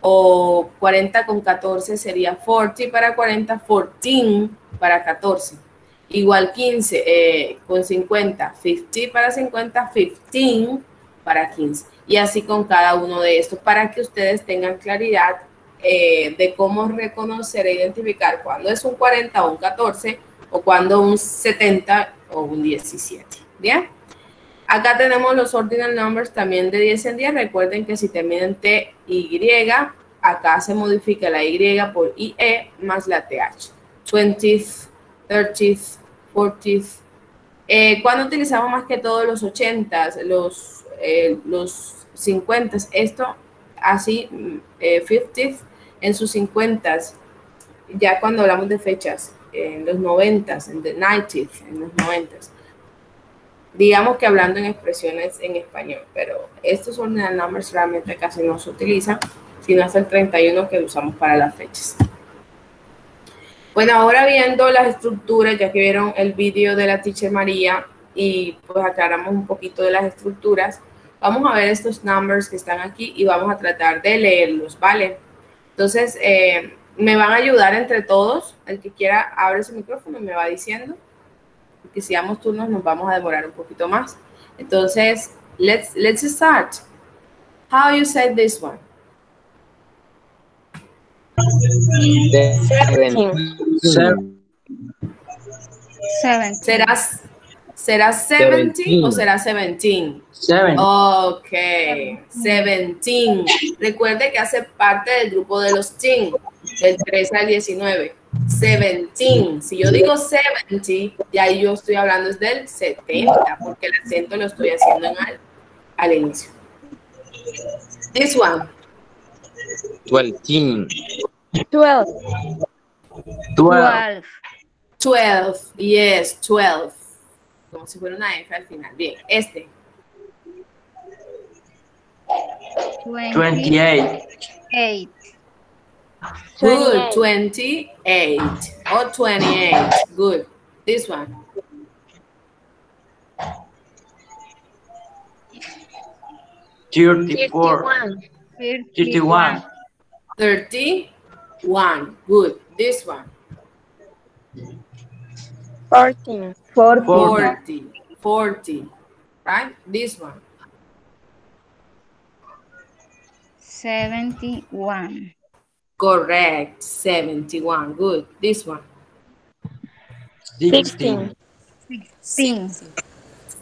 O 40 con 14 sería 40 para 40, 14 para 14. Igual 15 eh, con 50, 50 para 50, 15 para 15. Y así con cada uno de estos para que ustedes tengan claridad eh, de cómo reconocer e identificar cuando es un 40 o un 14 o cuando un 70 o un 17. ¿Bien? Acá tenemos los ordinal numbers también de 10 en 10. Recuerden que si terminan T, Y, acá se modifica la Y por IE más la TH. 20th, 30th, 40th. Eh, cuando utilizamos más que todo los 80s, los, eh, los 50s, esto así, eh, 50th en sus 50s, ya cuando hablamos de fechas, en los 90s, en the 90th, en los 90s. Digamos que hablando en expresiones en español, pero estos son numbers realmente casi no se utilizan, sino hasta el 31 que usamos para las fechas. Bueno, ahora viendo las estructuras, ya que vieron el vídeo de la teacher María y pues aclaramos un poquito de las estructuras, vamos a ver estos numbers que están aquí y vamos a tratar de leerlos, ¿vale? Entonces, eh, me van a ayudar entre todos. El que quiera abre su micrófono y me va diciendo. Porque si damos turnos nos vamos a demorar un poquito más. Entonces, let's, let's start. How you say this one? Seven. Seven. ¿Será, será 70 o será 17? Seven. Ok, 17. Recuerde que hace parte del grupo de los teen, del 13 al 19. 17. Si yo digo 70, ya yo estoy hablando es del 70, porque el acento lo estoy haciendo en al, al inicio. This one. Twelve. 12. 12. 12. Yes, 12. Como si fuera una F al final. Bien, este. 28. 8. Good, 28 or 28. Good. This one. Thirty-four. 31. 31. 31. Good. This one. 14. 40. 40. Right? This one. 71. Correct. 71. Good. This one. 16. 16.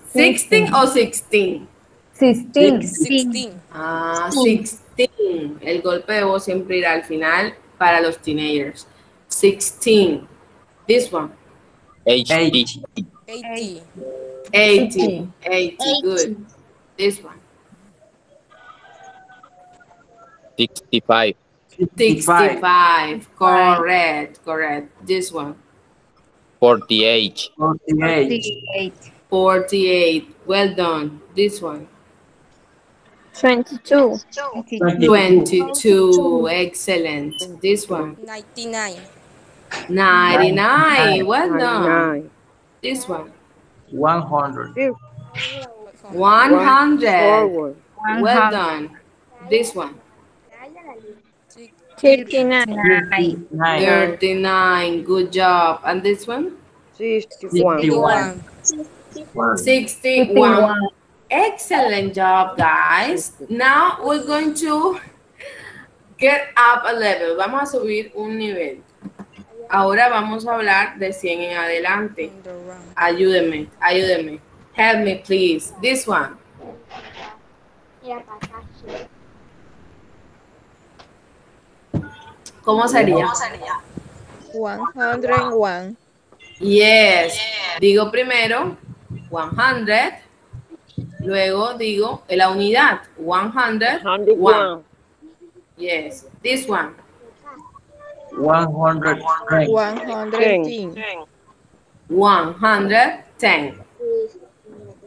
16 or 16? 16. 16. Ah, 16. El golpe de voz siempre irá al final para los teenagers. 16. This one. 80. 80. 80. Good. This one. 65. 65. Correct. Correct. This one. 48. 48. 48. Well done. This one. 22. 22. Excellent. This one. 99. 99. Well done. This one. 100. 100. Well done. This one. 39. 39. Good job. And this one? 61. 61. Excellent job, guys. Now we're going to get up a level. Vamos a subir un nivel. Ahora vamos a hablar de 100 en adelante. Ayúdenme, ayúdenme. Help me, please. This one. ¿Cómo sería? 101. Yes. Digo primero 100. Luego digo la unidad. 101. Yes. This one. 110. 110. 110.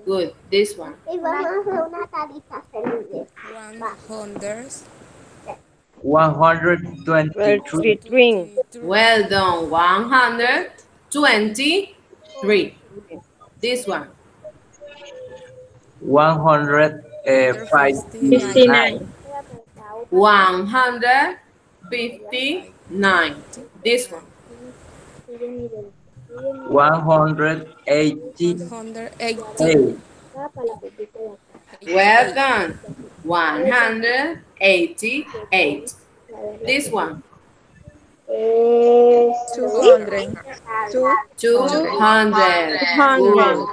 Good. This one. Y vamos a hacer una tarifa feliz. 100. 123. Well done. 123. This one. 159. 159. This one. 180. 180. Well done. 188. This one. 200. 200. Good.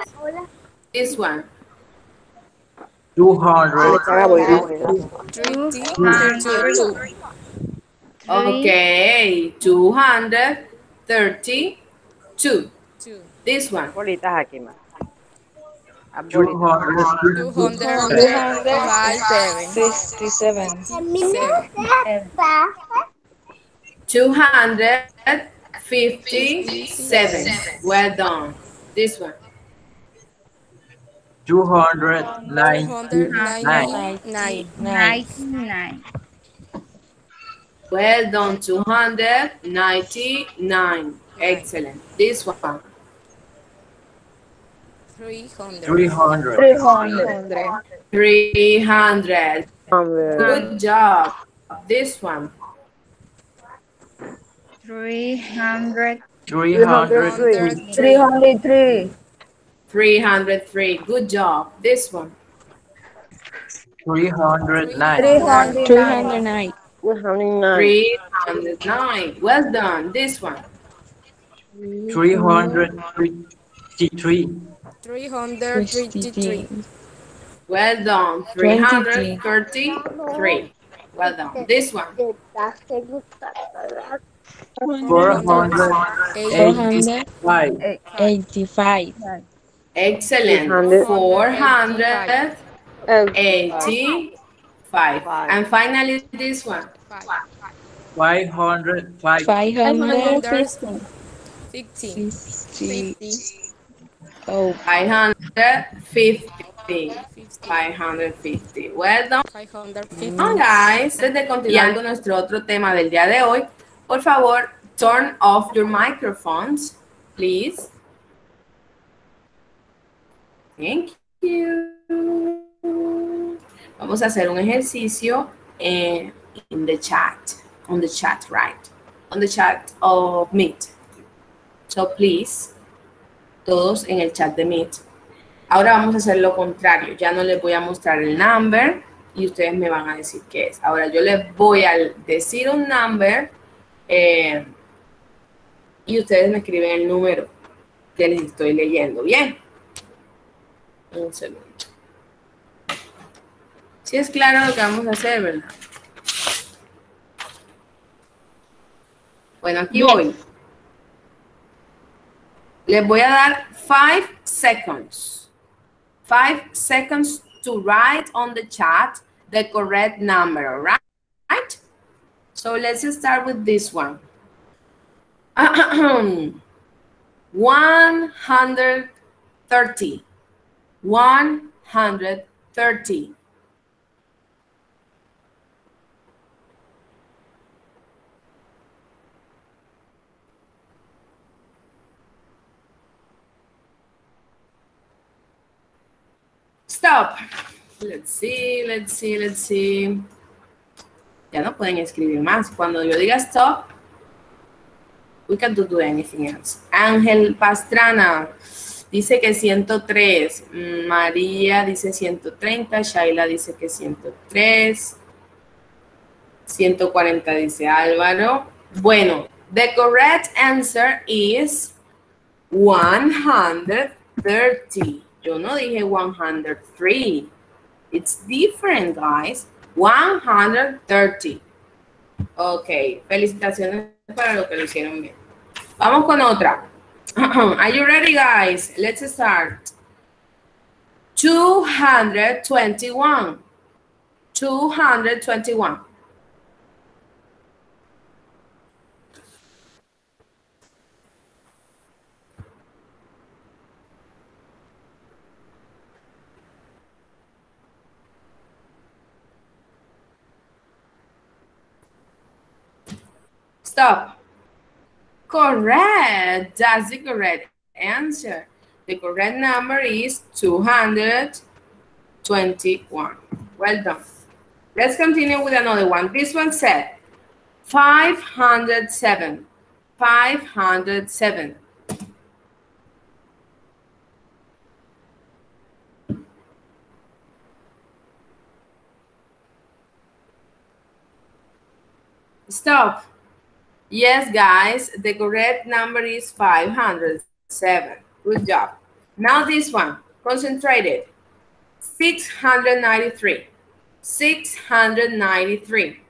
This one. 200. 32. Okay. 232. This one. 257. 257. Well done. This one. 299. 99. Well done. 299. Excellent. This one. 300. 300. 300. Good job. This one. 300. 303. 303. 303. Good job. This one. 309. 309. 309. Well done. This one. 333. 333. Well done. 333. Well done. This one. 485. 85. Excellent. 485. And finally, this one. 505. 550. 50. Oh, 550. 550. Well done. 550. Now, guys, antes de continuar con nuestro otro tema del día de hoy, por favor, turn off your microphones, please. Thank you. Vamos a hacer un ejercicio en in the chat, on the chat, right? On the chat of Meet. So please, todos en el chat de Meet. Ahora vamos a hacer lo contrario. Ya no les voy a mostrar el number y ustedes me van a decir qué es. Ahora yo les voy a decir un number eh, y ustedes me escriben el número que les estoy leyendo. Bien. Un segundo. Si es claro lo que vamos a hacer, ¿verdad? Bueno, aquí voy. Les voy a dar five seconds. Five seconds to write on the chat the correct number, right? Right? So let's start with this one. 130. 130. Stop. Let's see, let's see, let's see. Ya no pueden escribir más. Cuando yo diga stop, we can't do anything else. Ángel Pastrana dice que 103. María dice 130. Shaila dice que 103. 140 dice Álvaro. Bueno, the correct answer is 130. Yo no dije 103. It's different, guys. 130. Ok, felicitaciones para lo que lo hicieron bien. Vamos con otra. Are you ready, guys? Let's start. 221. 221. Stop. Correct. That's the correct answer. The correct number is 221. Well done. Let's continue with another one. This one said 507. 507. Stop. Yes, guys, the correct number is 507. Good job. Now this one, concentrated. 693. 693.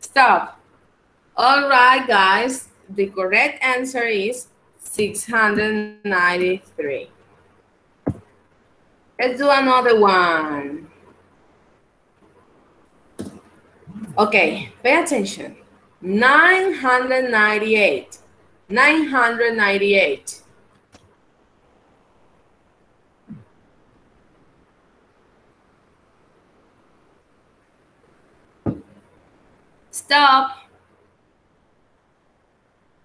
Stop. All right, guys, the correct answer is 693. Let's do another one. Okay, pay attention. 998. 998. Stop.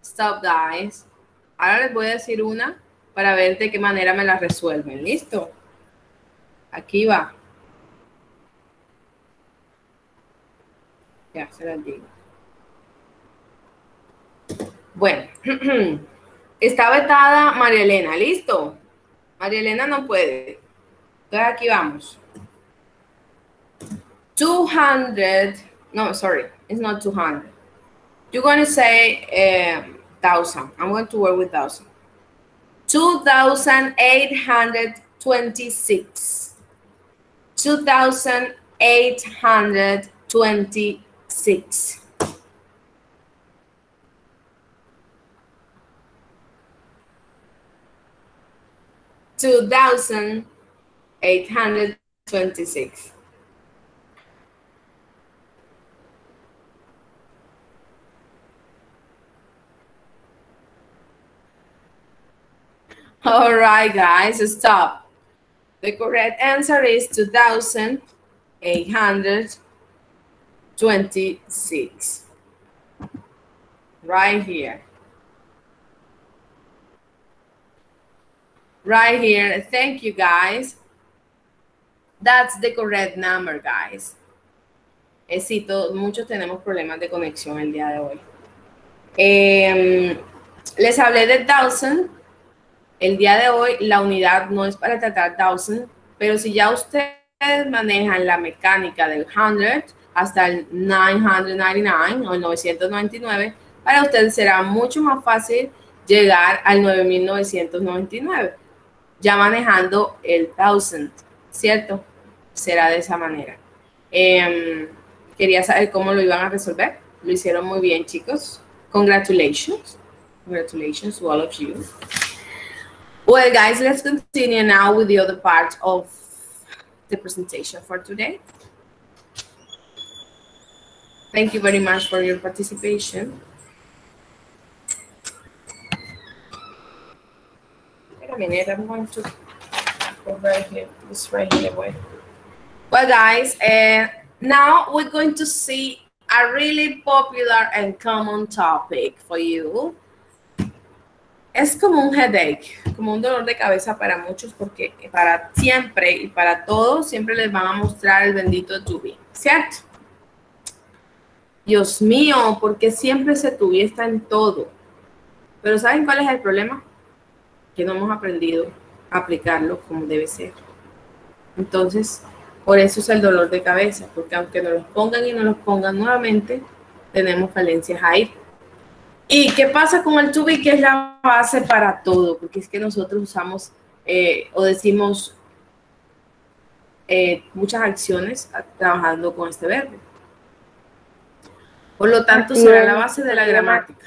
Stop, guys. Ahora les voy a decir una para ver de qué manera me la resuelven. ¿Listo? Aquí va. Ya, se las digo. Bueno, está vetada María Elena. ¿Listo? María Elena no puede. Entonces aquí vamos. 200. No, sorry. It's not 200. You're going to say... Um, thousand. I'm going to work with thousand. Two thousand eight hundred twenty-six. Two thousand eight hundred twenty-six. Two thousand eight hundred twenty-six. All right, guys, stop. The correct answer is 2,826. right here. Right here. Thank you, guys. That's the correct number, guys. Eh, sí, to- muchos tenemos problemas de conexión el día de hoy. Em, les hablé de thousand. El día de hoy la unidad no es para tratar thousand, pero si ya ustedes manejan la mecánica del 100 hasta el 999 o el 999, para ustedes será mucho más fácil llegar al 9999, ya manejando el 1000, ¿cierto? Será de esa manera. Em, quería saber cómo lo iban a resolver. Lo hicieron muy bien, chicos. Congratulations. Congratulations to all of you. Well, guys, let's continue now with the other part of the presentation for today. Thank you very much for your participation. Wait a minute, I'm going to go right here, this right here away. Well, guys, uh, now we're going to see a really popular and common topic for you. Es como un headache, como un dolor de cabeza para muchos, porque para siempre y para todos siempre les van a mostrar el bendito tubi, ¿cierto? Dios mío, porque siempre ese tubi está en todo. Pero ¿saben cuál es el problema? Que no hemos aprendido a aplicarlo como debe ser. Entonces, por eso es el dolor de cabeza, porque aunque nos los pongan y nos los pongan nuevamente, tenemos falencias ahí. ¿Y qué pasa con el tubi, que es la base para todo? Porque es que nosotros usamos eh, o decimos eh, muchas acciones trabajando con este verbo. Por lo tanto, será la base de la gramática.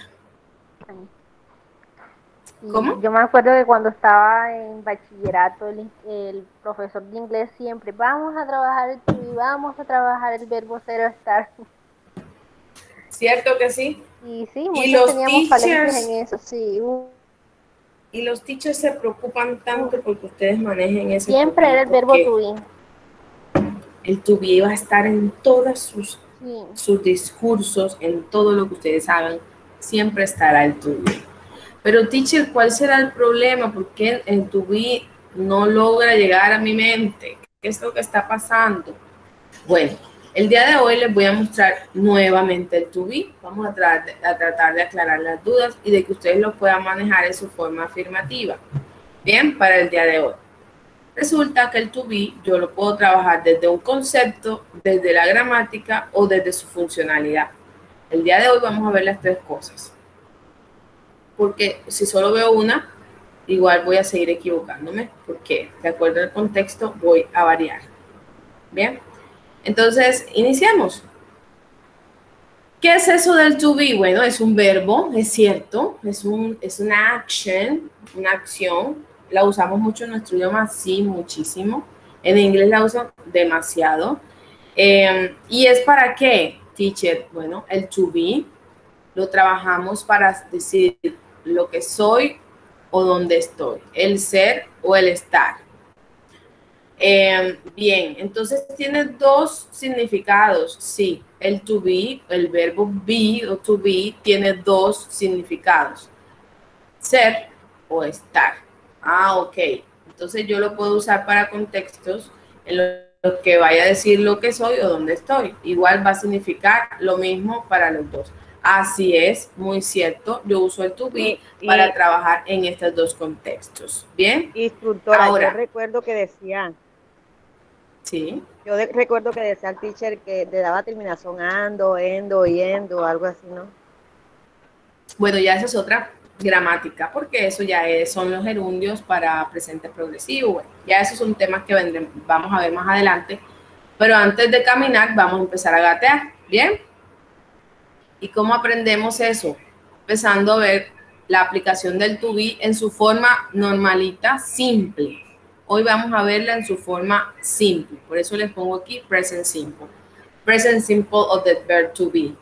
¿Cómo? Yo me acuerdo que cuando estaba en bachillerato, el, el profesor de inglés siempre, vamos a trabajar el to be, vamos a trabajar el verbo ser o estar. ¿Cierto que sí? Y sí, Y muchos los teníamos teachers- en eso, sí. Y los teachers se preocupan tanto porque ustedes manejen ese Siempre era el verbo to be. El to be va a estar en todas sus, Sí. sus discursos, en todo lo que ustedes hagan, siempre estará el to be. Pero teacher, ¿cuál será el problema? ¿Por qué el to be no logra llegar a mi mente? ¿Qué es lo que está pasando? Bueno, el día de hoy les voy a mostrar nuevamente el to be. Vamos a, tra- a tratar de aclarar las dudas y de que ustedes lo puedan manejar en su forma afirmativa. Bien, para el día de hoy. Resulta que el to be yo lo puedo trabajar desde un concepto, desde la gramática o desde su funcionalidad. El día de hoy vamos a ver las tres cosas. Porque si solo veo una, igual voy a seguir equivocándome, porque de acuerdo al contexto voy a variar. Bien, entonces iniciemos. ¿Qué es eso del to be? Bueno, es un verbo, es cierto, es, un, es una action, una acción. La usamos mucho en nuestro idioma, sí, muchísimo. En inglés la usan demasiado. Eh, ¿Y es para qué, teacher? Bueno, el to be lo trabajamos para decir lo que soy o dónde estoy, el ser o el estar. Eh, bien, entonces tiene dos significados. Sí, el to be, el verbo be o to be, tiene dos significados. Ser o estar. Ah, ok. Entonces yo lo puedo usar para contextos en los que vaya a decir lo que soy o dónde estoy. Igual va a significar lo mismo para los dos. Así es, muy cierto. Yo uso el to be Y- para trabajar en estos dos contextos. Bien. Instructora, Ahora. yo recuerdo que decía, Sí. yo de- recuerdo que decía el teacher que le daba terminación ando, endo, yendo, algo así, ¿no? Bueno, ya esa es otra gramática, porque eso ya es- son los gerundios para presente progresivo. Bueno, ya esos son temas que vendremos- vamos a ver más adelante. Pero antes de caminar, vamos a empezar a gatear. ¿Bien? ¿Y cómo aprendemos eso? Empezando a ver la aplicación del to be en su forma normalita, simple. Hoy vamos a verla en su forma simple. Por eso les pongo aquí present simple. Present simple of the verb to be.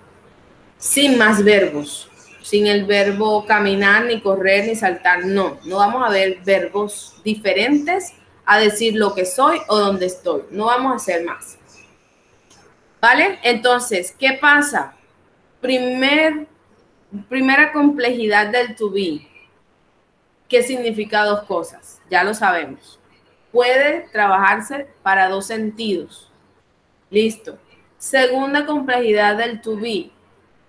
Sin más verbos. Sin el verbo caminar, ni correr, ni saltar. No, no vamos a ver verbos diferentes a decir lo que soy o dónde estoy. No vamos a hacer más. ¿Vale? Entonces, ¿qué pasa? Primer primera complejidad del to be. ¿Qué significa dos cosas? Ya lo sabemos. Puede trabajarse para dos sentidos. Listo. Segunda complejidad del to be,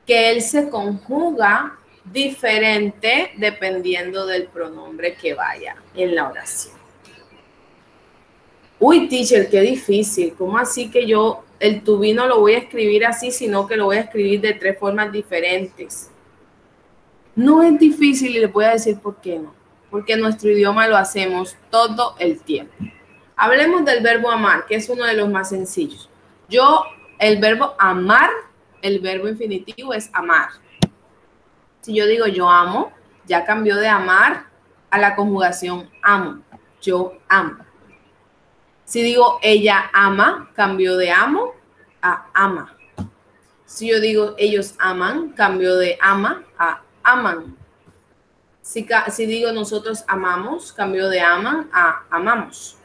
que él se conjuga diferente dependiendo del pronombre que vaya en la oración. Uy, teacher, qué difícil. ¿Cómo así que yo el to be no lo voy a escribir así, sino que lo voy a escribir de tres formas diferentes? No es difícil y les voy a decir por qué no. Porque nuestro idioma lo hacemos todo el tiempo. Hablemos del verbo amar, que es uno de los más sencillos. Yo, el verbo amar, el verbo infinitivo es amar. Si yo digo yo amo, ya cambió de amar a la conjugación amo. Yo amo. Si digo ella ama, cambió de amo a ama. Si yo digo ellos aman, cambió de ama a aman. Si, digo nosotros amamos, cambió de aman a amamos.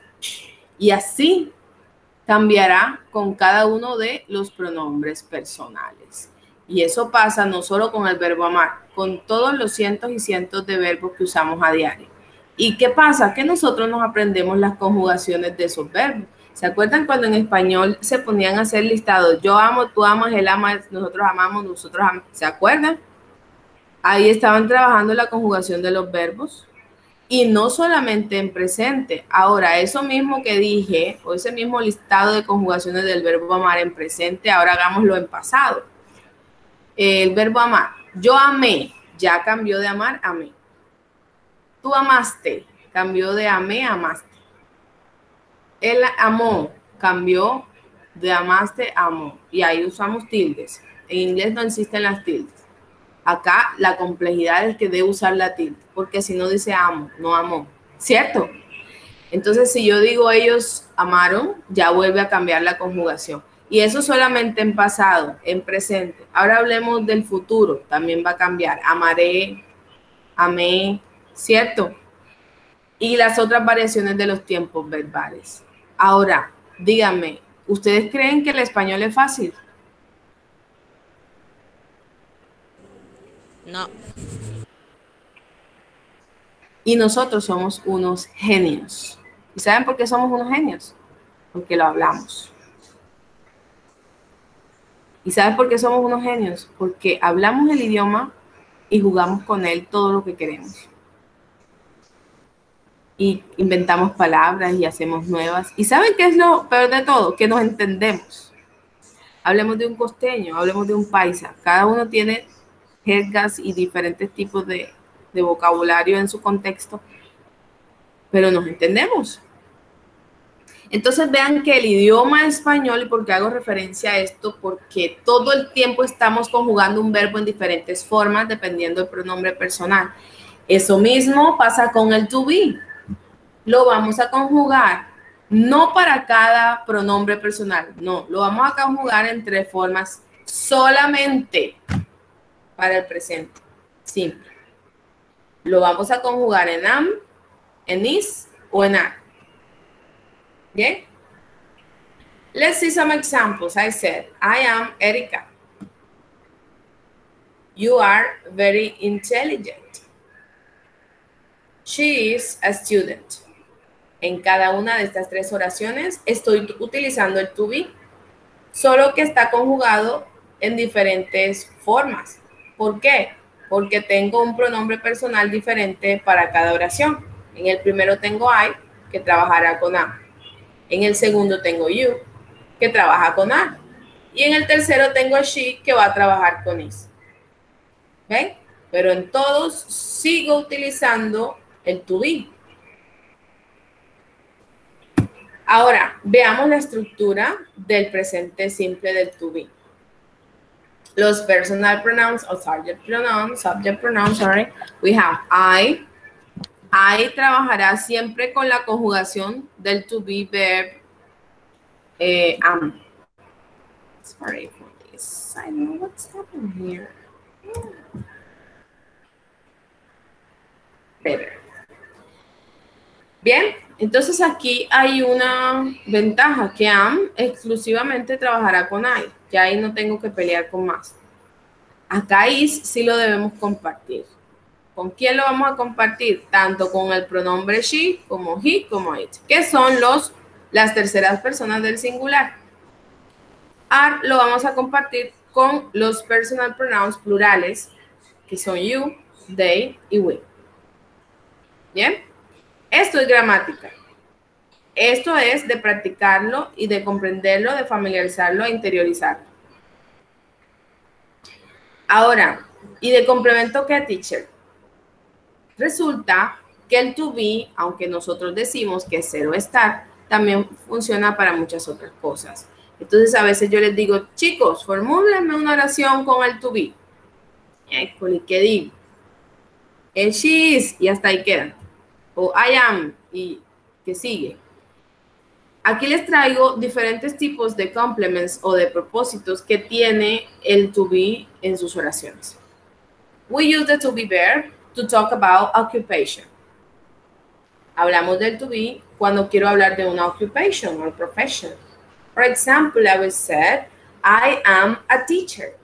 Y así cambiará con cada uno de los pronombres personales. Y eso pasa no solo con el verbo amar, con todos los cientos y cientos de verbos que usamos a diario. ¿Y qué pasa? Que nosotros nos aprendemos las conjugaciones de esos verbos. ¿Se acuerdan cuando en español se ponían a hacer listados? Yo amo, tú amas, él ama, nosotros amamos, nosotros amamos. ¿Se acuerdan? Ahí estaban trabajando la conjugación de los verbos. Y no solamente en presente. Ahora, eso mismo que dije, o ese mismo listado de conjugaciones del verbo amar en presente, ahora hagámoslo en pasado. El verbo amar. Yo amé, ya cambió de amar, amé. Tú amaste, cambió de amé, amaste. Él amó, cambió de amaste, amó. Y ahí usamos tildes. En inglés no existen las tildes. Acá la complejidad es que debe usar la tilde, porque si no dice amo, no amó. ¿Cierto? Entonces, si yo digo ellos amaron, ya vuelve a cambiar la conjugación. Y eso solamente en pasado, en presente. Ahora hablemos del futuro, también va a cambiar. Amaré, amé, ¿cierto? Y las otras variaciones de los tiempos verbales. Ahora, díganme, ¿ustedes creen que el español es fácil? No. Y nosotros somos unos genios. ¿Y saben por qué somos unos genios? Porque lo hablamos. ¿Y saben por qué somos unos genios? Porque hablamos el idioma y jugamos con él todo lo que queremos y inventamos palabras y hacemos nuevas. ¿Y saben qué es lo peor de todo? Que nos entendemos. Hablemos de un costeño, hablemos de un paisa. Cada uno tiene jergas y diferentes tipos de, vocabulario en su contexto, pero nos entendemos. Entonces vean que el idioma español, y por qué hago referencia a esto, porque todo el tiempo estamos conjugando un verbo en diferentes formas dependiendo del pronombre personal. Eso mismo pasa con el to be lo vamos a conjugar no para cada pronombre personal, no, lo vamos a conjugar en tres formas solamente para el presente, simple. Lo vamos a conjugar en am, en is o en are. ¿Bien? Let's see some examples. I said, I am Erika. You are very intelligent. She is a student en cada una de estas tres oraciones estoy utilizando el to be, solo que está conjugado en diferentes formas. ¿Por qué? Porque tengo un pronombre personal diferente para cada oración. En el primero tengo I, que trabajará con A. En el segundo tengo you, que trabaja con A. Y en el tercero tengo she, que va a trabajar con is. ¿Ven? Pero en todos sigo utilizando el to be. Ahora, veamos la estructura del presente simple del to be. Los personal pronouns o subject pronouns, subject pronouns, sorry, we have I. I trabajará siempre con la conjugación del to be verb eh, am. Sorry for this. I don't know what's happening here. Better. Bien, entonces aquí hay una ventaja que AM exclusivamente trabajará con I. Ya ahí no tengo que pelear con más. Acá is sí lo debemos compartir. ¿Con quién lo vamos a compartir? Tanto con el pronombre she como he como it, que son los, las terceras personas del singular. Are lo vamos a compartir con los personal pronouns plurales, que son you, they y we. ¿Bien? Esto es gramática. Esto es de practicarlo y de comprenderlo, de familiarizarlo e interiorizarlo. Ahora, ¿y de complemento qué, teacher? Resulta que el to be, aunque nosotros decimos que es cero estar, también funciona para muchas otras cosas. Entonces, a veces yo les digo, chicos, formúlenme una oración con el to be. ¿Y qué digo? El she is, y hasta ahí queda. O I am, y que sigue. Aquí les traigo diferentes tipos de complements o de propósitos que tiene el to be en sus oraciones. We use the to be verb to talk about occupation. Hablamos del to be cuando quiero hablar de una occupation or profession. For example, I will say, I am a teacher.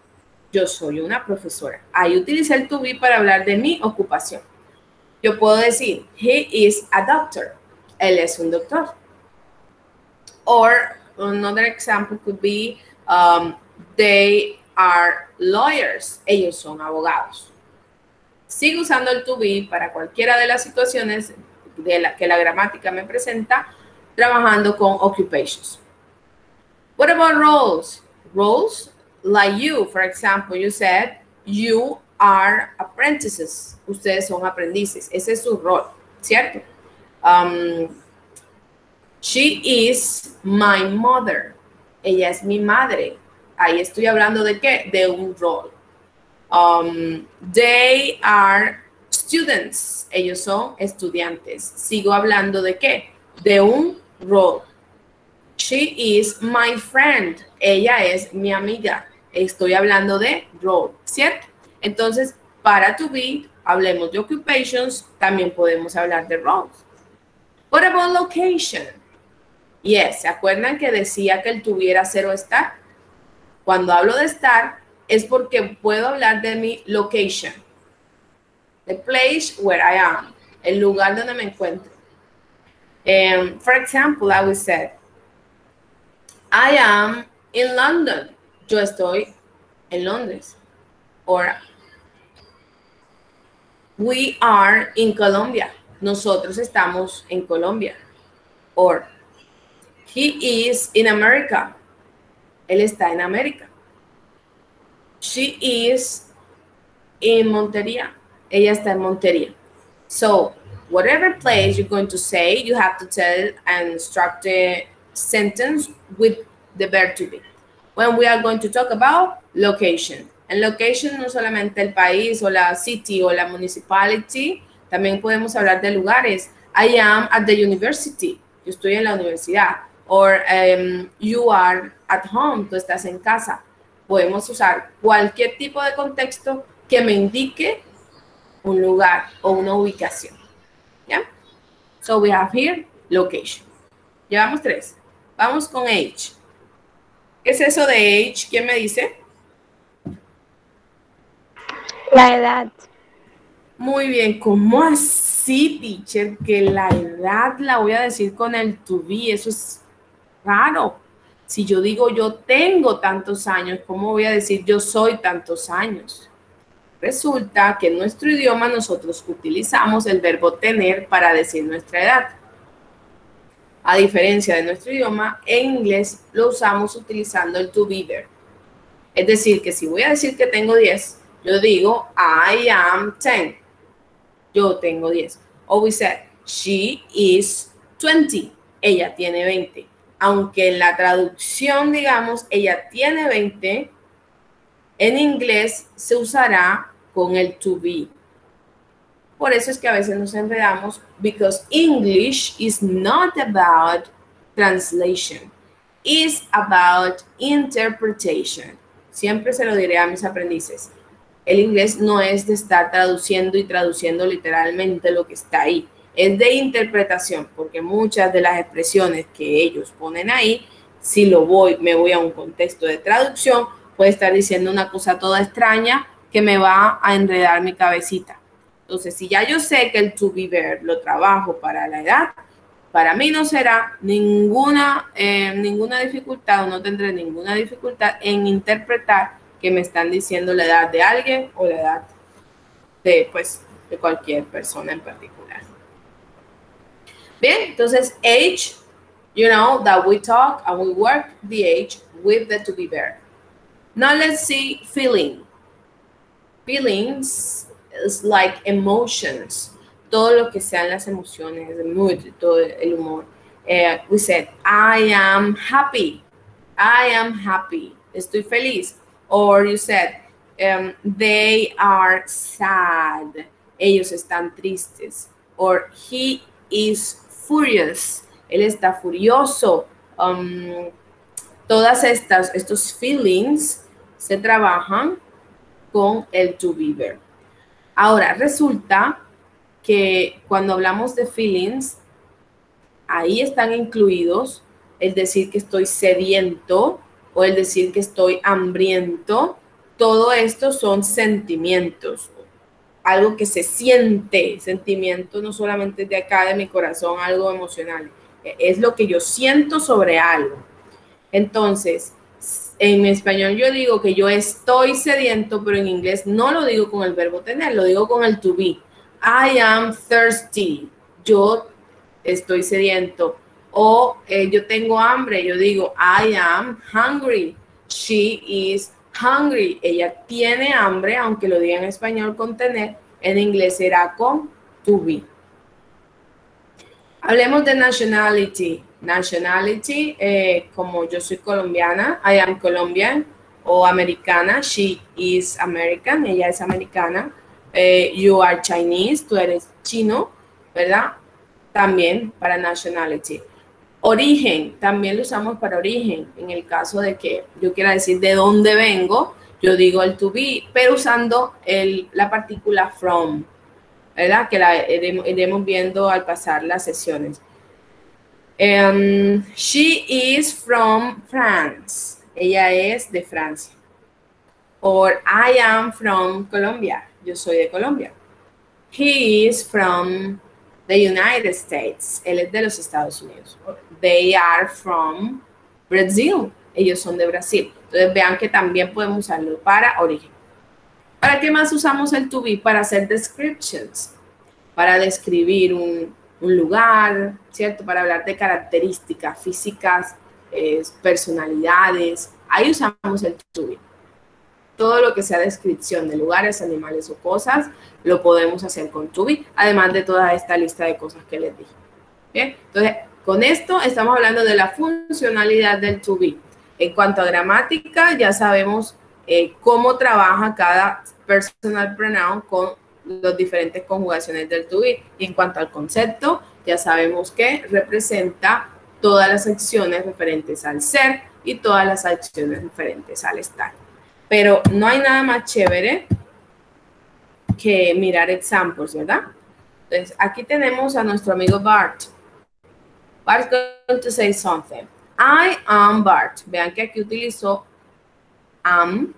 Yo soy una profesora. Ahí utilicé el to be para hablar de mi ocupación. Yo puedo decir, he is a doctor. Él es un doctor. Or another example could be, um, they are lawyers. Ellos son abogados. Sigo usando el to be para cualquiera de las situaciones que la gramática me presenta, trabajando con occupations. What about roles? Roles, like you, for example, you said, you are apprentices. Ustedes son aprendices. Ese es su rol, ¿cierto? Um, she is my mother. Ella es mi madre. Ahí estoy hablando de qué? De un rol. Um, they are students. Ellos son estudiantes. Sigo hablando de qué? De un rol. She is my friend. Ella es mi amiga. Estoy hablando de role, ¿cierto? Entonces, para to be, hablemos de occupations, también podemos hablar de roles. What about location? Yes, ¿se acuerdan que decía que el tuviera cero estar? Cuando hablo de estar, es porque puedo hablar de mi location. The place where I am. El lugar donde me encuentro. Um, for example, I would say, I am in London. Yo estoy en Londres. Or we are in Colombia. Nosotros estamos en Colombia. Or he is in America. Él está en América. She is in Montería. Ella está en Montería. So, whatever place you're going to say, you have to tell and structure sentence with the verb to be. When we are going to talk about location. En location no solamente el país o la city o la municipality, también podemos hablar de lugares. I am at the university. Yo estoy en la universidad. Or um, you are at home. Tú estás en casa. Podemos usar cualquier tipo de contexto que me indique un lugar o una ubicación. ¿Ya? So we have here location. Llevamos tres. Vamos con age. ¿Qué es eso de age? ¿Quién me dice? La edad. Muy bien, ¿cómo así, teacher? Que la edad la voy a decir con el to be, eso es raro. Si yo digo yo tengo tantos años, ¿cómo voy a decir yo soy tantos años? Resulta que en nuestro idioma nosotros utilizamos el verbo tener para decir nuestra edad. A diferencia de nuestro idioma, en inglés lo usamos utilizando el to be there. Es decir, que si voy a decir que tengo 10, yo digo I am 10. Yo tengo 10. O we said, she is 20. Ella tiene 20. Aunque en la traducción, digamos, ella tiene 20, en inglés se usará con el to be. Por eso es que a veces nos enredamos, because English is not about translation, it's about interpretation. Siempre se lo diré a mis aprendices. El inglés no es de estar traduciendo y traduciendo literalmente lo que está ahí. Es de interpretación, porque muchas de las expresiones que ellos ponen ahí, si lo voy, me voy a un contexto de traducción, puede estar diciendo una cosa toda extraña que me va a enredar mi cabecita. Entonces, si ya yo sé que el to be verb lo trabajo para la edad, para mí no será ninguna, eh, ninguna dificultad o no tendré ninguna dificultad en interpretar que me están diciendo la edad de alguien o la edad de, pues, de cualquier persona en particular. Bien, entonces age, you know that we talk and we work the age with the to be verb. Now let's see feeling. Feelings is like emotions. Todo lo que sean las emociones, the mood, todo el humor. Eh, we said, I am happy. I am happy. Estoy feliz. Or you said, um, they are sad. Ellos están tristes. Or he is furious. Él está furioso. Um, todas estas, estos feelings se trabajan con el to be verb. Ahora, resulta que cuando hablamos de feelings, ahí están incluidos el decir que estoy sediento o el decir que estoy hambriento. Todo esto son sentimientos, algo que se siente, sentimiento no solamente de acá de mi corazón, algo emocional, es lo que yo siento sobre algo. Entonces, en mi español yo digo que yo estoy sediento, pero en inglés no lo digo con el verbo tener, lo digo con el to be. I am thirsty. Yo estoy sediento. O eh, yo tengo hambre, yo digo I am hungry. She is hungry. Ella tiene hambre, aunque lo diga en español con tener, en inglés será con to be. Hablemos de nationality. Nationality, eh, como yo soy colombiana, I am Colombian, o americana, she is American, ella es americana. Eh, you are Chinese, tú eres chino, ¿verdad? También para nationality. Origen, también lo usamos para origen. En el caso de que yo quiera decir de dónde vengo, yo digo el to be, pero usando el, la partícula from, ¿verdad? Que la iremos, viendo al pasar las sesiones. Um, she is from France. Ella es de Francia. Or I am from Colombia. Yo soy de Colombia. He is from the United States. Él es de los Estados Unidos. They are from Brazil. Ellos son de Brasil. Entonces vean que también podemos usarlo para origen. ¿Para qué más usamos el to be? Para hacer descriptions. Para describir un, un lugar, ¿cierto? Para hablar de características físicas, eh, personalidades. Ahí usamos el to be. Todo lo que sea descripción de lugares, animales o cosas, lo podemos hacer con to be, además de toda esta lista de cosas que les dije. Bien, entonces, con esto estamos hablando de la funcionalidad del to be. En cuanto a gramática, ya sabemos eh, cómo trabaja cada personal pronoun con las diferentes conjugaciones del to be. Y en cuanto al concepto, ya sabemos que representa todas las acciones referentes al ser y todas las acciones referentes al estar. Pero no hay nada más chévere que mirar examples, ¿verdad? Entonces, aquí tenemos a nuestro amigo Bart. Bart's going to say something. I am Bart. Vean que aquí utilizó am.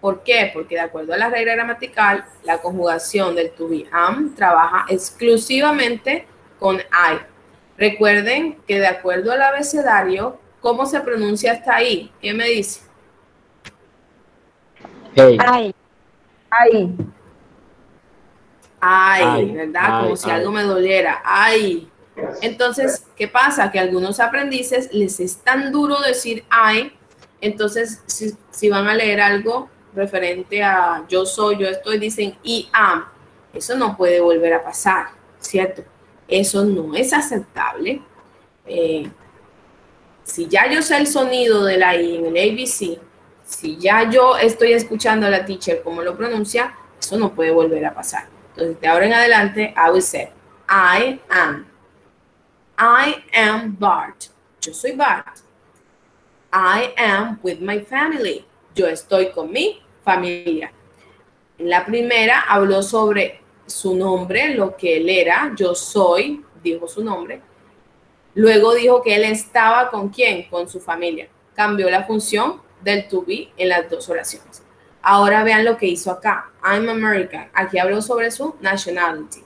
¿Por qué? Porque de acuerdo a la regla gramatical, la conjugación del to be am trabaja exclusivamente con I. Recuerden que de acuerdo al abecedario, ¿cómo se pronuncia hasta ahí? ¿Quién me dice? Hey. Ay. Ay. Ay, ¿verdad? Como si algo me doliera. Ay. Entonces, ¿qué pasa? Que a algunos aprendices les es tan duro decir ay, entonces si, si van a leer algo referente a yo soy, yo estoy, dicen I am. Eso no puede volver a pasar, ¿cierto? Eso no es aceptable. Eh, si ya yo sé el sonido de la I en el ABC, si ya yo estoy escuchando a la teacher cómo lo pronuncia, eso no puede volver a pasar. Entonces, de ahora en adelante, I will say, I am. I am Bart. Yo soy Bart. I am with my family. Yo estoy con mi familia. En la primera habló sobre su nombre, lo que él era. Yo soy, dijo su nombre. Luego dijo que él estaba con quién? Con su familia. Cambió la función del to be en las dos oraciones. Ahora vean lo que hizo acá. I'm American. Aquí habló sobre su nationality.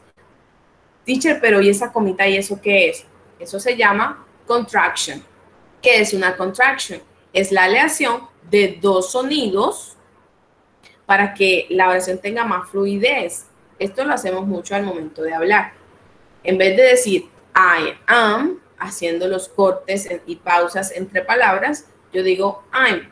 Teacher, pero ¿y esa comita y eso qué es? Eso se llama contraction. ¿Qué es una contraction? Es la aleación de dos sonidos para que la oración tenga más fluidez. Esto lo hacemos mucho al momento de hablar. En vez de decir I am, haciendo los cortes y pausas entre palabras, yo digo I'm,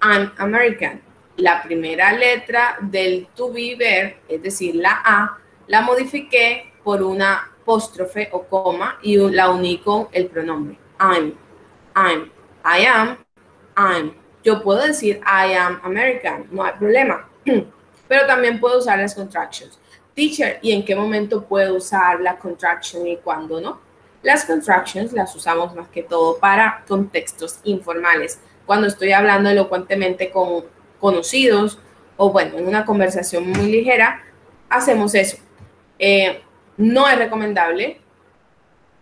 I'm American. La primera letra del to be ver, es decir, la A, la modifiqué por una apóstrofe o coma y la uní con el pronombre I'm, I'm, I am, I'm. Yo puedo decir I am American, no hay problema. Pero también puedo usar las contractions. Teacher, ¿y en qué momento puedo usar la contraction y cuándo no? Las contractions las usamos más que todo para contextos informales. Cuando estoy hablando elocuentemente con conocidos o bueno, en una conversación muy ligera, hacemos eso. Eh, no es recomendable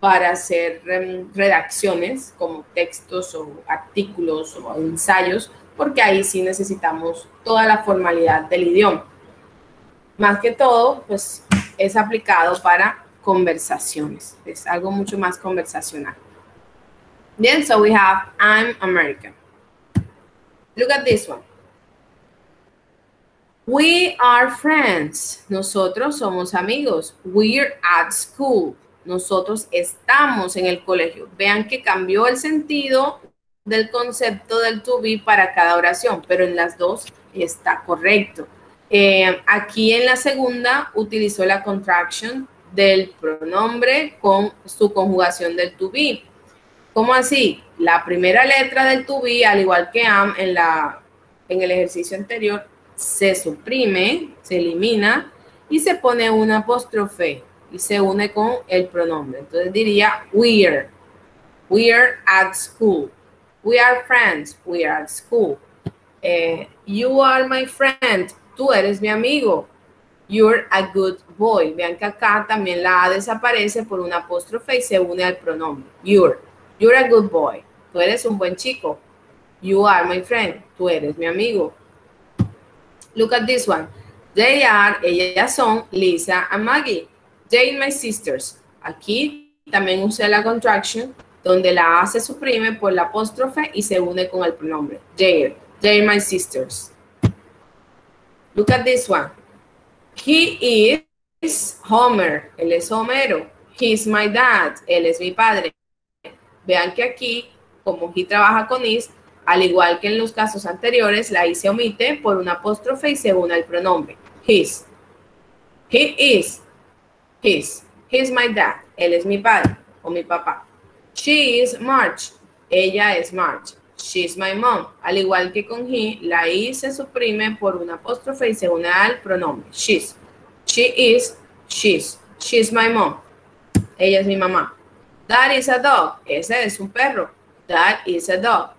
para hacer em, redacciones como textos o artículos o ensayos, porque ahí sí necesitamos toda la formalidad del idioma. Más que todo, pues es aplicado para conversaciones. Es algo mucho más conversacional. Then, so we have I'm American. Look at this one. We are friends. Nosotros somos amigos. We're at school. Nosotros estamos en el colegio. Vean que cambió el sentido del concepto del to be para cada oración, pero en las dos está correcto. Eh, aquí en la segunda utilizó la contraction del pronombre con su conjugación del to be. ¿Cómo así? La primera letra del to be, al igual que am en, la, en el ejercicio anterior, se suprime, se elimina y se pone una apóstrofe y se une con el pronombre. Entonces diría we're, we're at school. We are friends, we are at school. Eh, you are my friend, tú eres mi amigo. You're a good boy. Vean que acá también la A desaparece por una apóstrofe y se une al pronombre. You're. You're a good boy. Tú eres un buen chico. You are my friend. Tú eres mi amigo. Look at this one. They are, ellas son Lisa and Maggie. They my sisters. Aquí también usé la contraction donde la A se suprime por la apóstrofe y se une con el pronombre. They're. They're my sisters. Look at this one. He is Homer. Él es Homero. He's my dad. Él es mi padre. Vean que aquí, como he trabaja con is, al igual que en los casos anteriores, la i se omite por una apóstrofe y se une al pronombre. His. He is. His. He's my dad. Él es mi padre o mi papá. She is March. Ella es March. She's my mom. Al igual que con he, la i se suprime por una apóstrofe y se une al pronombre. She's. She is. She's. She's my mom. Ella es mi mamá. That is a dog. Ese es un perro. That is a dog.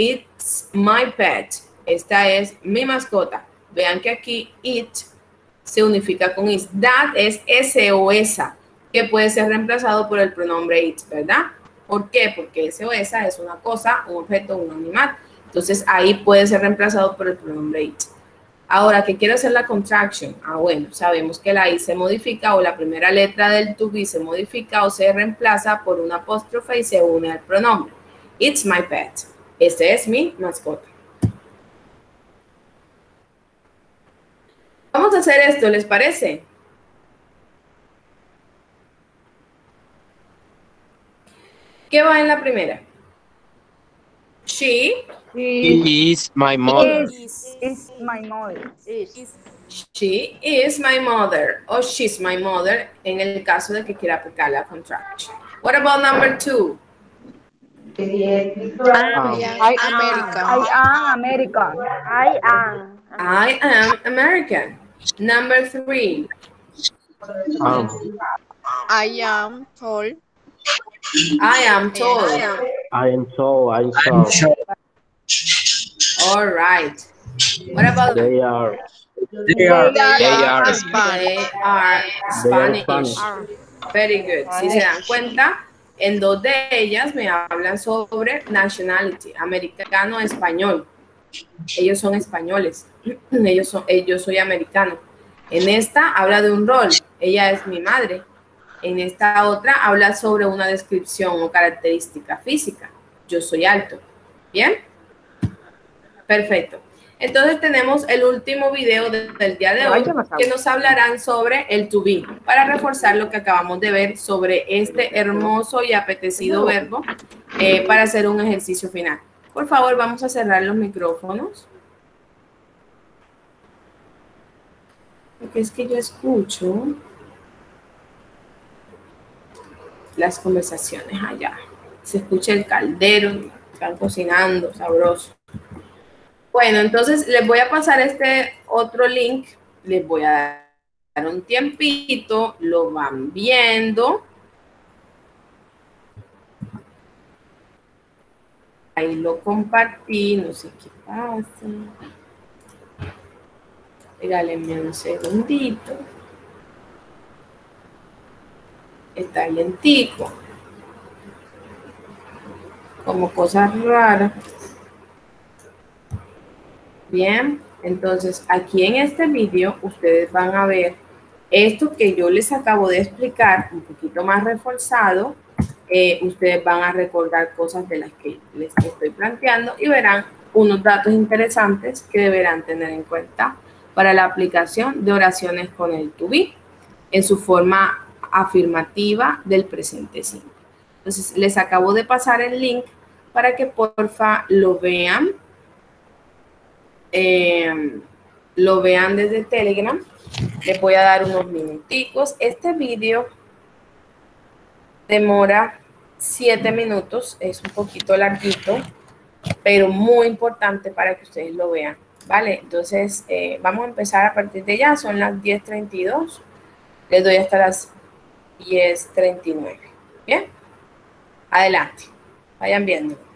It's my pet. Esta es mi mascota. Vean que aquí it se unifica con is. That es ese o esa, que puede ser reemplazado por el pronombre it, ¿verdad? ¿Por qué? Porque ese o esa es una cosa, un objeto, un animal. Entonces ahí puede ser reemplazado por el pronombre it. Ahora, ¿qué quiere hacer la contraction? Ah, bueno, sabemos que la i se modifica o la primera letra del to be se modifica o se reemplaza por una apóstrofe y se une al pronombre. It's my pet. Este es mi mascota. Vamos a hacer esto, ¿les parece? ¿Qué va en la primera? She. He is my mother. Is, is my mother. She is my mother o she's my mother en el caso de que quiera aplicar la contraction. What about number two? I am American. I am American. I am. I am American. Number three. Um, I am tall. I am tall. I am so, I'm so. All right. What about They are. They are. They are. They are They are Spanish. Very good. Si se dan cuenta, en dos de ellas me hablan sobre nationality, americano español. Ellos son españoles. ellos son, eh, yo soy americano. En esta habla de un rol, ella es mi madre. En esta otra habla sobre una descripción o característica física, yo soy alto. ¿Bien? Perfecto. Entonces tenemos el último video de- del día de hoy que nos hablarán sobre el to be para reforzar lo que acabamos de ver sobre este hermoso y apetecido verbo eh, para hacer un ejercicio final. Por favor, vamos a cerrar los micrófonos. Porque es que yo escucho las conversaciones allá. Se escucha el caldero, están cocinando, sabroso. Bueno, entonces les voy a pasar este otro link, les voy a dar un tiempito, lo van viendo. Ahí lo compartí, no sé qué pasa. Regálenme un segundito. Está lentico. Como cosas raras. Bien, entonces aquí en este vídeo ustedes van a ver esto que yo les acabo de explicar un poquito más reforzado. Eh, ustedes van a recordar cosas de las que les estoy planteando y verán unos datos interesantes que deberán tener en cuenta para la aplicación de oraciones con el to be en su forma afirmativa del presente simple. Entonces, les acabo de pasar el link para que porfa lo vean eh, lo vean desde Telegram. Les voy a dar unos minuticos. Este vídeo demora siete minutos, es un poquito larguito, pero muy importante para que ustedes lo vean. Vale, entonces eh, vamos a empezar a partir de ya, son las 10.32. Les doy hasta las 10.39. Bien, adelante, vayan viendo.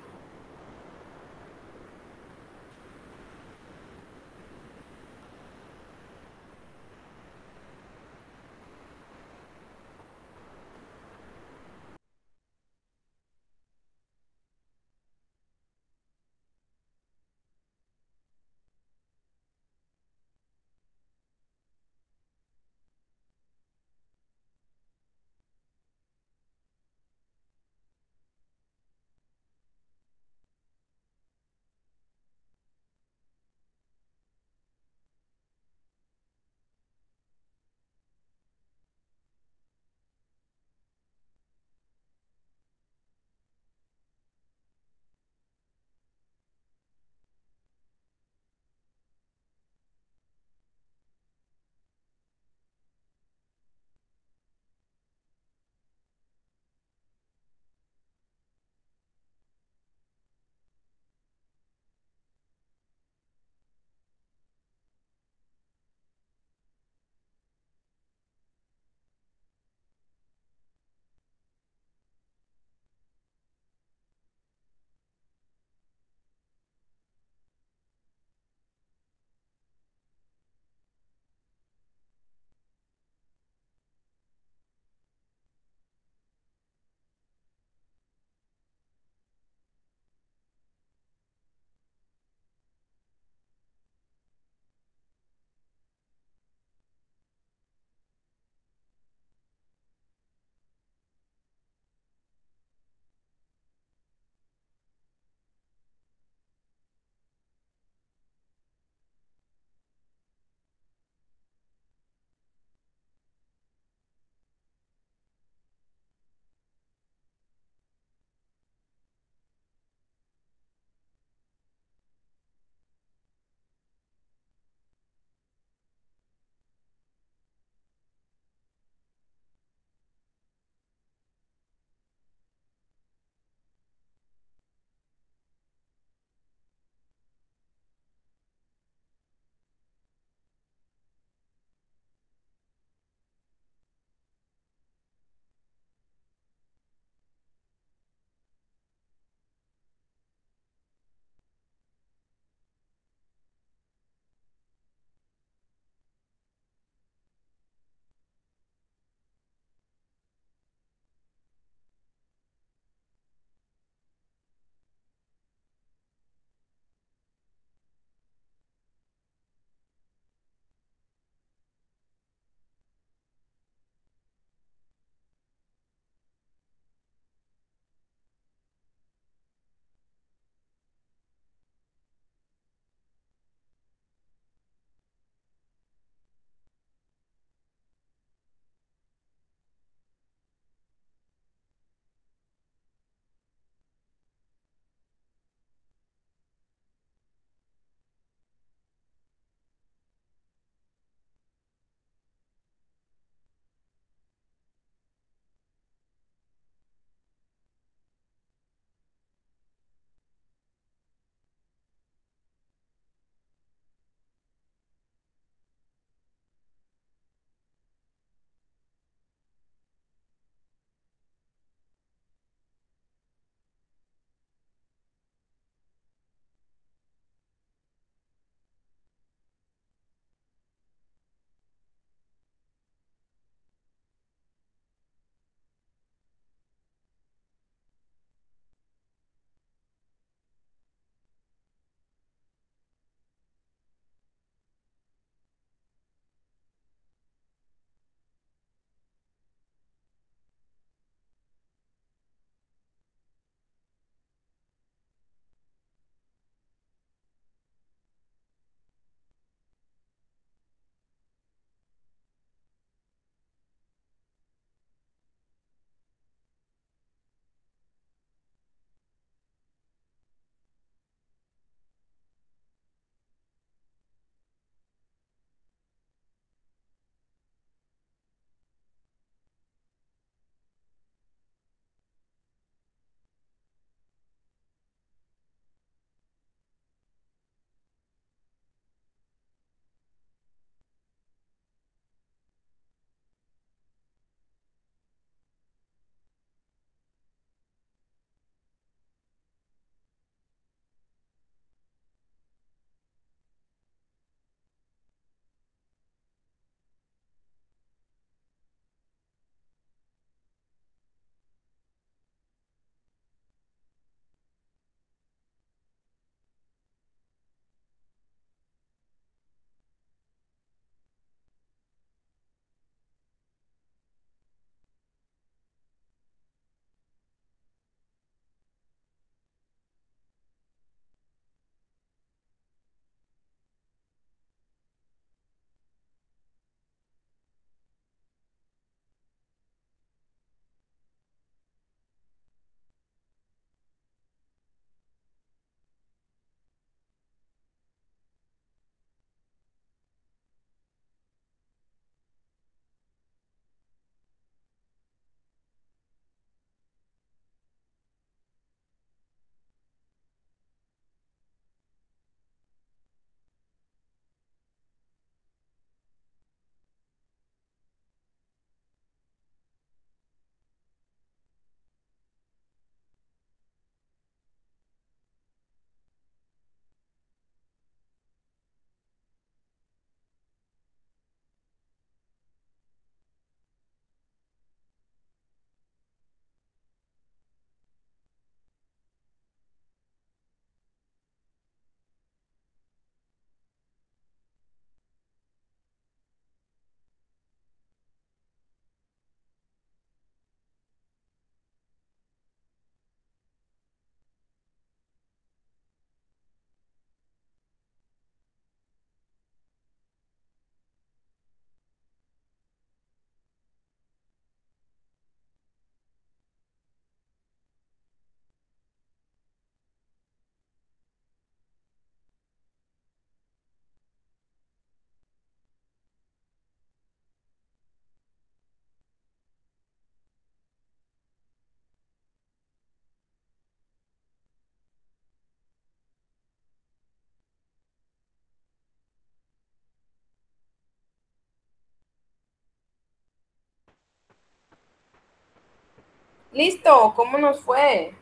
Listo, ¿cómo nos fue?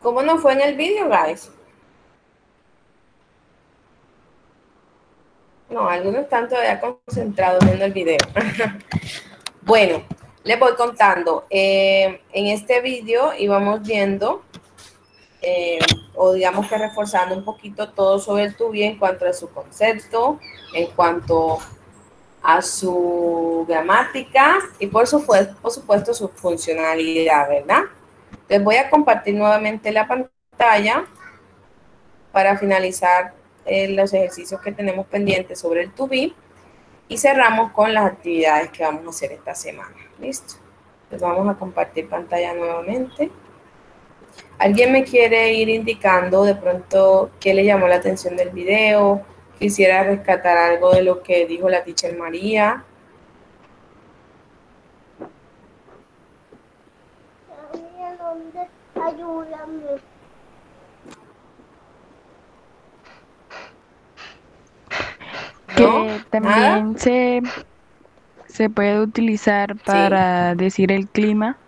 ¿Cómo nos fue en el vídeo, guys? No, algunos están todavía concentrados viendo el video. bueno, les voy contando. Eh, en este vídeo íbamos viendo, eh, o digamos que reforzando un poquito todo sobre el tubi en cuanto a su concepto, en cuanto a su gramática y por supuesto, por supuesto su funcionalidad, ¿verdad? Les voy a compartir nuevamente la pantalla para finalizar eh, los ejercicios que tenemos pendientes sobre el to be y cerramos con las actividades que vamos a hacer esta semana. ¿Listo? Les vamos a compartir pantalla nuevamente. ¿Alguien me quiere ir indicando de pronto qué le llamó la atención del video? Quisiera rescatar algo de lo que dijo la teacher María. Ayúdame. Que también se, se puede utilizar para decir el clima.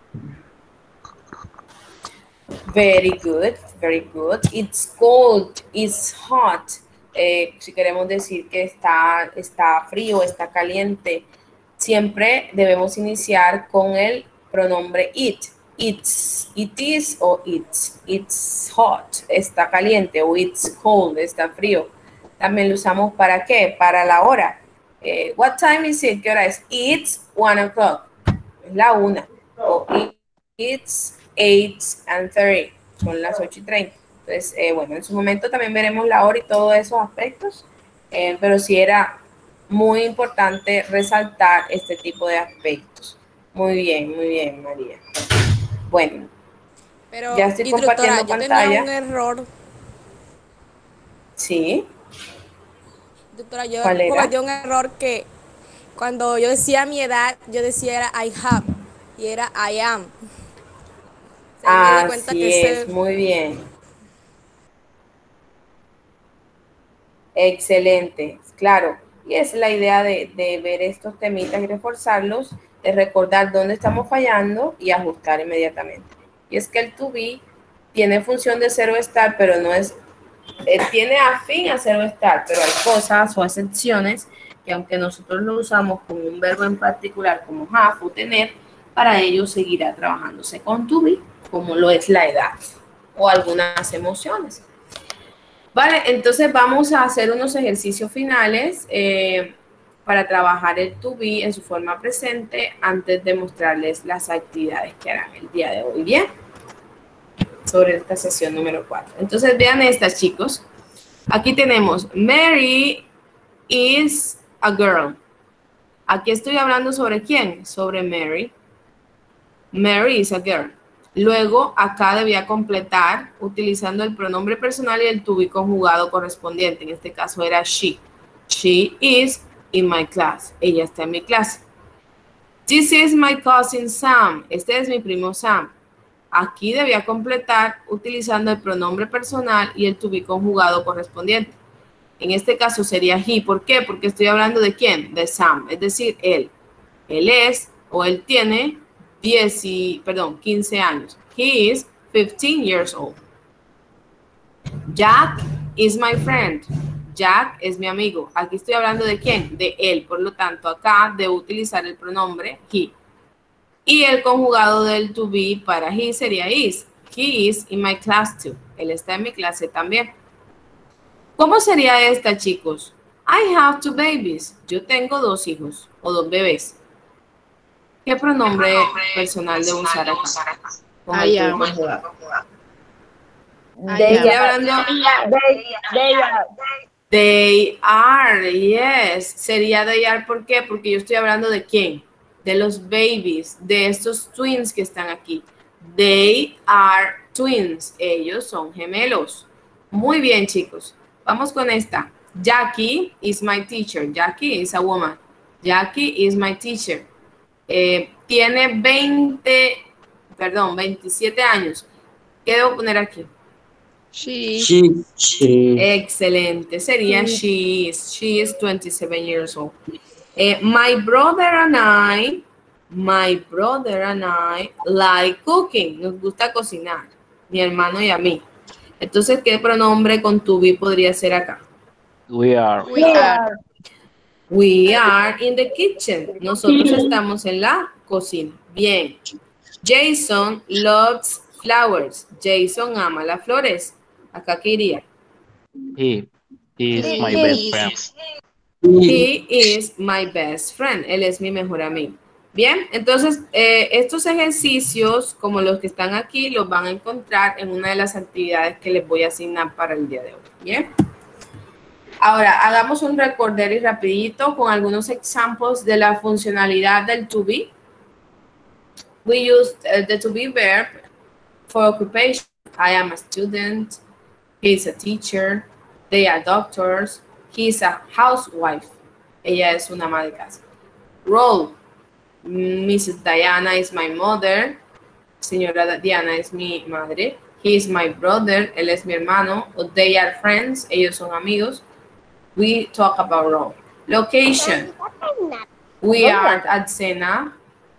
Very good, very good. It's cold, it's hot. Eh, si queremos decir que está, está frío, está caliente, siempre debemos iniciar con el pronombre it. It's, it is o it's. It's hot, está caliente o it's cold, está frío. También lo usamos para qué? Para la hora. Eh, what time is it? ¿Qué hora es? It's one o'clock. Es la una. O it's eight and thirty. Son las ocho y treinta. Entonces, eh, bueno, en su momento también veremos la hora y todos esos aspectos. Eh, pero sí era muy importante resaltar este tipo de aspectos. Muy bien, muy bien, María. Bueno, Pero, ya estoy compartiendo yo tenía pantalla. un error. Sí. Doctora, yo cometí un error que cuando yo decía mi edad, yo decía era I have y era I am. O sea, me di cuenta Así que es, muy bien. Excelente, claro. Y es la idea de, de ver estos temitas y reforzarlos, de recordar dónde estamos fallando y ajustar inmediatamente. Y es que el to be tiene función de ser o estar, pero no es, eh, tiene afín a ser o estar, pero hay cosas o excepciones que aunque nosotros lo usamos con un verbo en particular como have o tener, para ello seguirá trabajándose con to be, como lo es la edad o algunas emociones. Vale, entonces vamos a hacer unos ejercicios finales eh, para trabajar el to be en su forma presente antes de mostrarles las actividades que harán el día de hoy. Bien, sobre esta sesión número 4. Entonces vean estas, chicos. Aquí tenemos Mary is a girl. Aquí estoy hablando sobre quién? Sobre Mary. Mary is a girl. Luego, acá debía completar utilizando el pronombre personal y el to conjugado correspondiente. En este caso era she. She is in my class. Ella está en mi clase. This is my cousin Sam. Este es mi primo Sam. Aquí debía completar utilizando el pronombre personal y el to conjugado correspondiente. En este caso sería he. ¿Por qué? Porque estoy hablando de quién? De Sam, es decir, él. Él es o él tiene 10 y, perdón, 15 años. He is 15 years old. Jack is my friend. Jack es mi amigo. Aquí estoy hablando de quién? De él. Por lo tanto, acá debo utilizar el pronombre he. Y el conjugado del to be para he sería is. He is in my class too. Él está en mi clase también. ¿Cómo sería esta, chicos? I have two babies. Yo tengo dos hijos o dos bebés. ¿Qué pronombre personal debo usar acá? Con el I conjugado. They Estoy are. hablando. They, they are. They are, yes. Sería they are, ¿por qué? Porque yo estoy hablando de quién? De los babies, de estos twins que están aquí. They are twins. Ellos son gemelos. Muy bien, chicos. Vamos con esta. Jackie is my teacher. Jackie is a woman. Jackie is my teacher. Eh, tiene 20, perdón, 27 años. ¿Qué debo poner aquí? She. She. Excelente. Sería she is. She is 27 years old. Eh, my brother and I, my brother and I like cooking. Nos gusta cocinar. Mi hermano y a mí. Entonces, ¿qué pronombre con to be podría ser acá? We are. We are. We are in the kitchen. Nosotros estamos en la cocina. Bien. Jason loves flowers. Jason ama las flores. Acá qué iría. He. Is my best friend. He is my best friend. Él es mi mejor amigo. Bien, entonces eh, estos ejercicios, como los que están aquí, los van a encontrar en una de las actividades que les voy a asignar para el día de hoy. Bien. Ahora, hagamos un recorder y rapidito con algunos ejemplos de la funcionalidad del to be. We use uh, the to be verb for occupation. I am a student. He is a teacher. They are doctors. He is a housewife. Ella es una ama de casa. Role. Mrs. Diana is my mother. Señora Diana es mi madre. He is my brother. Él es mi hermano. They are friends. Ellos son amigos. We talk about. Location. We are at Sena.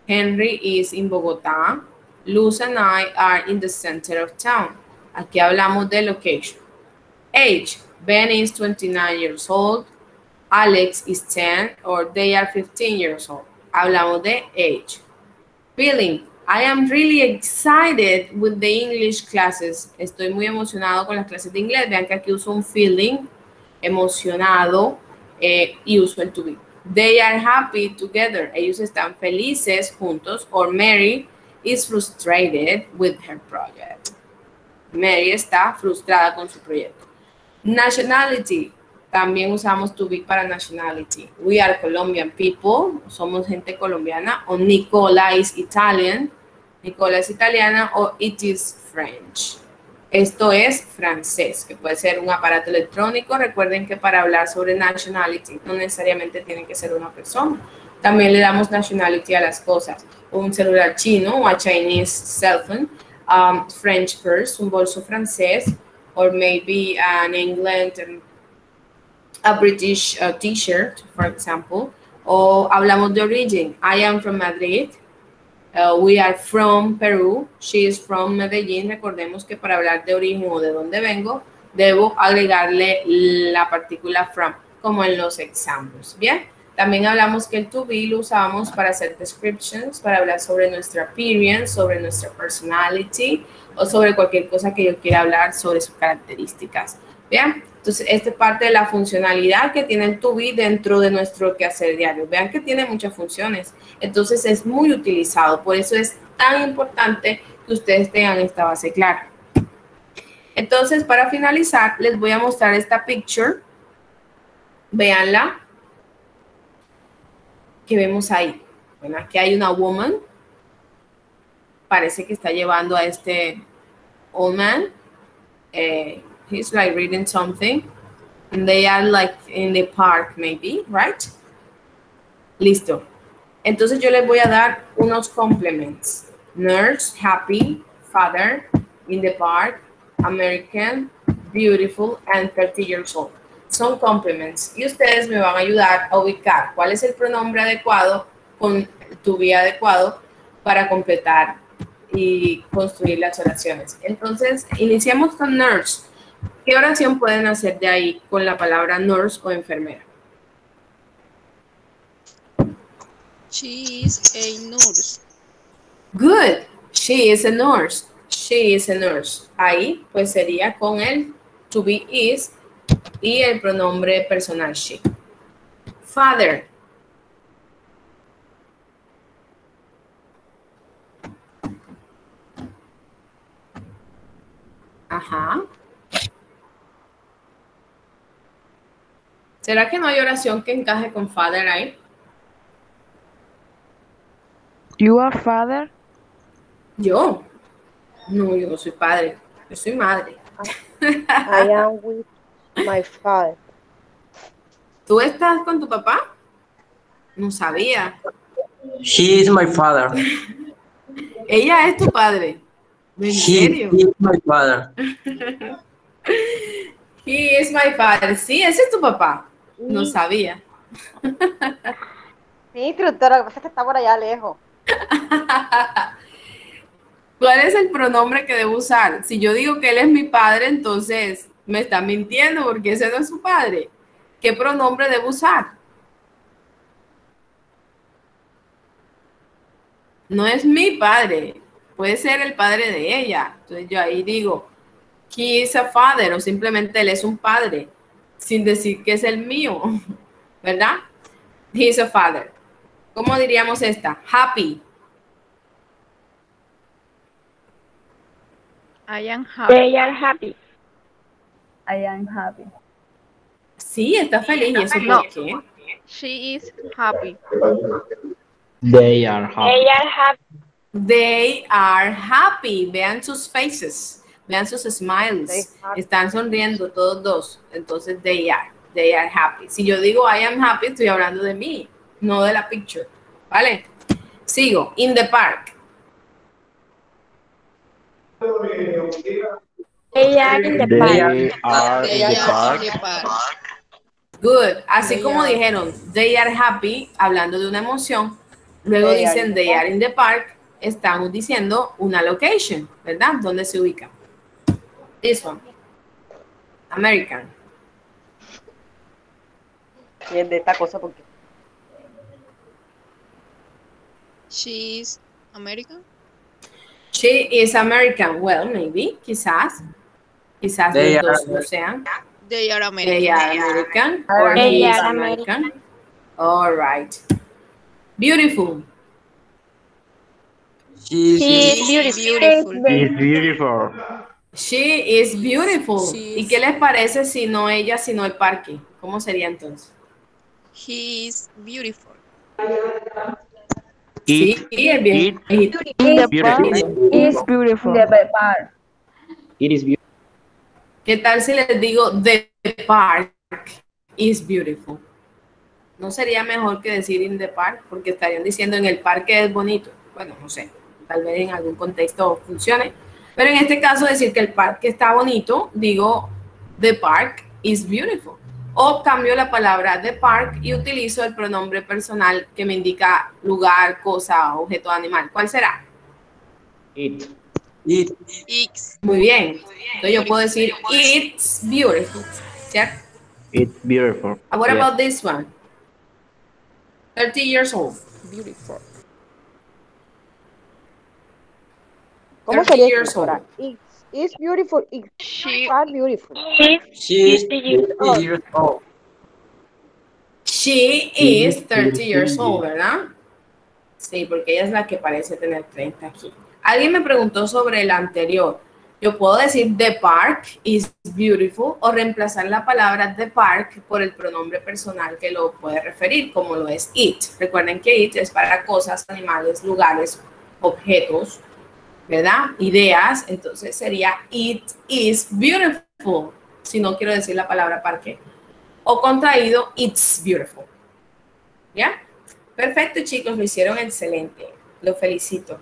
Henry is in Bogotá. Luz and I are in the center of town. Aquí hablamos de location. Age. Ben is 29 years old. Alex is 10 or they are 15 years old. Hablamos de age. Feeling. I am really excited with the English classes. Estoy muy emocionado con las clases de inglés. Vean que aquí uso un feeling, emocionado, eh, y uso el to be. They are happy together. Ellos están felices juntos. Or Mary is frustrated with her project. Mary está frustrada con su proyecto. Nationality. También usamos to be para nationality. We are Colombian people. Somos gente colombiana. O Nicola is Italian. Nicola es italiana. O it is French. Esto es francés, que puede ser un aparato electrónico. Recuerden que para hablar sobre nationality no necesariamente tiene que ser una persona. También le damos nationality a las cosas. Un celular chino, o a Chinese cell phone. Um, French purse, un bolso francés. Or maybe an England, um, a British uh, t-shirt, for example. O hablamos de origin. I am from Madrid. Uh, we are from Peru. She is from Medellín. Recordemos que para hablar de origen o de dónde vengo, debo agregarle la partícula from, como en los examples. Bien. También hablamos que el to be lo usamos para hacer descriptions, para hablar sobre nuestra appearance, sobre nuestra personality o sobre cualquier cosa que yo quiera hablar sobre sus características. Bien. Entonces, esta es parte de la funcionalidad que tiene el to be dentro de nuestro quehacer diario. Vean que tiene muchas funciones. Entonces, es muy utilizado. Por eso es tan importante que ustedes tengan esta base clara. Entonces, para finalizar, les voy a mostrar esta picture. Véanla. Que vemos ahí. Bueno, aquí hay una woman. Parece que está llevando a este old man. Eh, he's like reading something and they are like in the park maybe, right? Listo. Entonces yo les voy a dar unos complements. Nurse, happy, father, in the park, American, beautiful, and 30 years old. Son complements. Y ustedes me van a ayudar a ubicar cuál es el pronombre adecuado con tu vía adecuado para completar y construir las oraciones. Entonces, iniciamos con nurse. ¿Qué oración pueden hacer de ahí con la palabra nurse o enfermera? She is a nurse. Good. She is a nurse. She is a nurse. Ahí pues sería con el to be is y el pronombre personal she. Father. Ajá. ¿Será que no hay oración que encaje con father ahí? You are father? Yo. No, yo no soy padre. Yo soy madre. I am with my father. ¿Tú estás con tu papá? No sabía. He is my father. Ella es tu padre. ¿En He serio? is my father. He is my father. Sí, ese es tu papá. No sabía. Sí, instructora, lo que pasa es que está por allá lejos. ¿Cuál es el pronombre que debo usar? Si yo digo que él es mi padre, entonces me está mintiendo porque ese no es su padre. ¿Qué pronombre debo usar? No es mi padre, puede ser el padre de ella. Entonces yo ahí digo, he is a father o simplemente él es un padre, sin decir que es el mío, ¿verdad? He is a father. ¿Cómo diríamos esta? Happy. I am happy. They are happy. I am happy. Sí, está feliz. ¿Y eso No. por qué? She is happy. They are happy. They are happy. They are happy. Vean sus faces. Vean sus smiles. Están sonriendo todos dos. Entonces, they are. They are happy. Si yo digo I am happy, estoy hablando de mí, no de la picture. ¿Vale? Sigo. In the park. They are in the park. They the are in the park. Good. Así They como are. dijeron, they are happy, hablando de una emoción. Luego They dicen they are in the park. Estamos diciendo una location, ¿verdad? ¿Dónde se ubica? This one. American. Bien, de esta cosa porque She is American. She is American. Well, maybe, quizás. Quizás They los are dos no sean. They are American. They are American. Or They he is are American. All right. Beautiful. She, She she, is beautiful. Beautiful. It's beautiful. She is beautiful. She ¿Y is- qué les parece si no ella, sino el parque? ¿Cómo sería entonces? He is beautiful. It, sí, es bien. it, beautiful. is beautiful. The park. It is beautiful. ¿Qué tal si les digo the park is beautiful? ¿No sería mejor que decir in the park? Porque estarían diciendo en el parque es bonito. Bueno, no sé, tal vez en algún contexto funcione. Pero en este caso decir que el parque está bonito, digo the park is beautiful. O cambio la palabra the park y utilizo el pronombre personal que me indica lugar, cosa, objeto, animal. ¿Cuál será? It. it, X. Muy bien. Entonces yo puedo decir it's beautiful. ¿Cierto? It's beautiful. Uh, What Yeah. about this one? 30 years old. Beautiful. ¿Cómo 30 sería? It's, beautiful. It's She beautiful. she is 50 years old. She is 30 years old, ¿verdad? Sí, porque ella es la que parece tener 30 aquí. Alguien me preguntó sobre el anterior. Yo puedo decir the park is beautiful o reemplazar la palabra the park por el pronombre personal que lo puede referir, como lo es it. Recuerden que it es para cosas, animales, lugares, objetos, ¿verdad? Ideas. Entonces sería it is beautiful, si no quiero decir la palabra parque. O contraído, it's beautiful. ¿Ya? Perfecto, chicos, lo hicieron excelente. Lo felicito.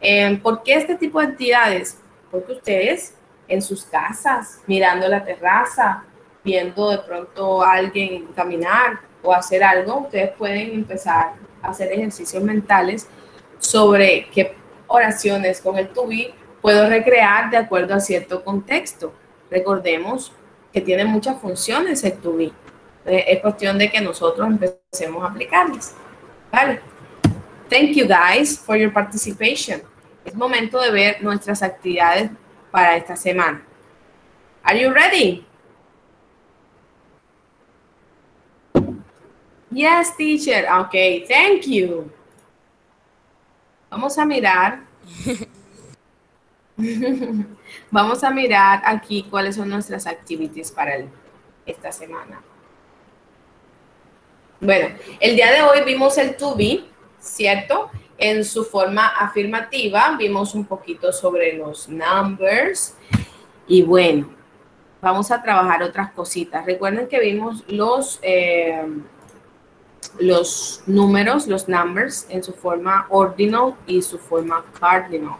Eh, ¿Por qué este tipo de entidades? Porque ustedes en sus casas, mirando la terraza, viendo de pronto a alguien caminar o hacer algo, ustedes pueden empezar a hacer ejercicios mentales sobre qué oraciones con el to be puedo recrear de acuerdo a cierto contexto. Recordemos que tiene muchas funciones el to be. Eh, Es cuestión de que nosotros empecemos a aplicarlas. Vale. Thank you guys for your participation. Es momento de ver nuestras actividades para esta semana. Are you ready? Yes, teacher. Okay, thank you. Vamos a mirar. Vamos a mirar aquí cuáles son nuestras activities para esta semana. Bueno, el día de hoy vimos el to be, ¿cierto? En su forma afirmativa, vimos un poquito sobre los numbers y bueno, vamos a trabajar otras cositas. Recuerden que vimos los, eh, los números, los numbers, en su forma ordinal y su forma cardinal.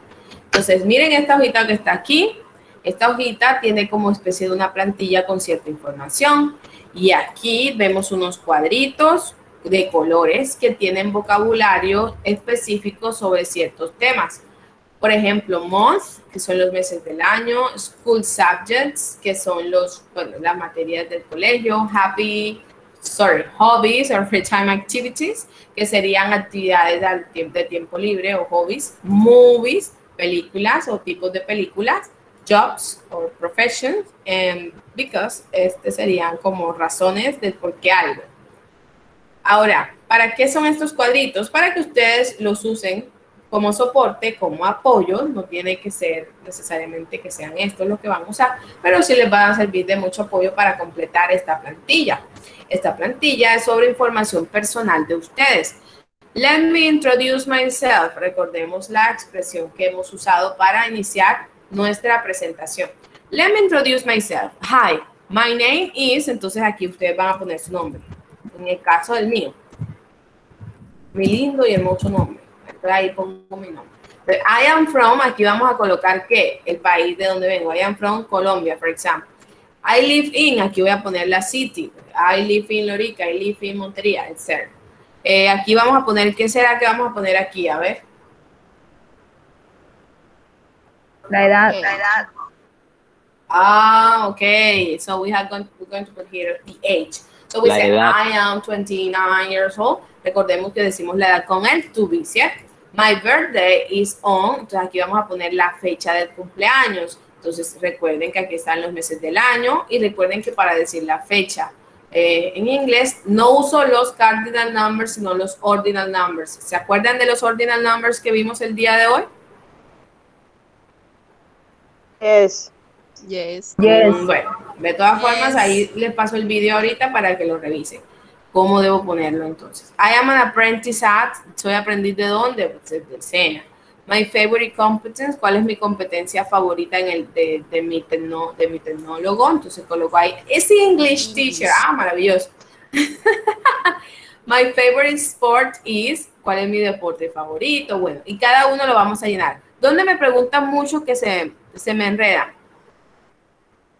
Entonces, miren esta hojita que está aquí. Esta hojita tiene como especie de una plantilla con cierta información y aquí vemos unos cuadritos de colores que tienen vocabulario específico sobre ciertos temas. Por ejemplo, month, que son los meses del año, school subjects, que son los, bueno, las materias del colegio, happy, sorry, hobbies or free time activities, que serían actividades de tiempo libre o hobbies, movies, películas o tipos de películas, jobs or professions, and because este serían como razones del por qué algo. Ahora, ¿para qué son estos cuadritos? Para que ustedes los usen como soporte, como apoyo, no tiene que ser necesariamente que sean estos los que van a usar, pero sí les van a servir de mucho apoyo para completar esta plantilla. Esta plantilla es sobre información personal de ustedes. Let me introduce myself. Recordemos la expresión que hemos usado para iniciar nuestra presentación. Let me introduce myself. Hi, my name is, entonces aquí ustedes van a poner su nombre. En el caso del mío, mi lindo y hermoso nombre. Ahí pongo mi nombre. I am from, aquí vamos a colocar que el país de donde vengo. I am from Colombia, for example. I live in, aquí voy a poner la city. I live in Lorica, I live in Montería, etc. Eh, aquí vamos a poner, ¿qué será que vamos a poner aquí? A ver. La edad. La edad. Ah, okay. So we have going, we're going to put here the age. So we La say, edad. I am 29 years old. Recordemos que decimos la edad con el to be, ¿cierto? My birthday is on. Entonces aquí vamos a poner la fecha del cumpleaños. Entonces recuerden que aquí están los meses del año y recuerden que para decir la fecha eh, en inglés no uso los cardinal numbers, sino los ordinal numbers. ¿Se acuerdan de los ordinal numbers que vimos el día de hoy? Yes. Yes. Bueno, de todas formas, ahí les paso el video ahorita para que lo revisen. ¿Cómo debo ponerlo entonces? I am an apprentice at, soy aprendiz de dónde? Pues desde el SENA. My favorite competence, ¿cuál es mi competencia favorita en el de, de mi, tecno- de mi tecnólogo? Entonces coloco ahí, es English teacher, ah, maravilloso. My favorite sport is, ¿cuál es mi deporte favorito? Bueno, y cada uno lo vamos a llenar. ¿Dónde me preguntan mucho que se, se me enreda?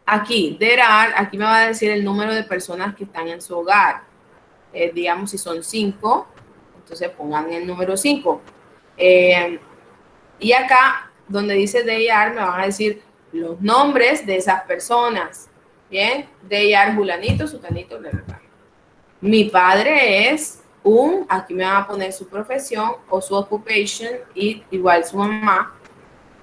Aquí, there are, aquí me va a decir el número de personas que están en su hogar. Eh, digamos, si son cinco, entonces pongan el número cinco. Eh, y acá, donde dice are, me van a decir los nombres de esas personas. Bien, are Julanito, Sutanito, bla, bla. Mi padre es un, aquí me van a poner su profesión o su occupation y igual su mamá.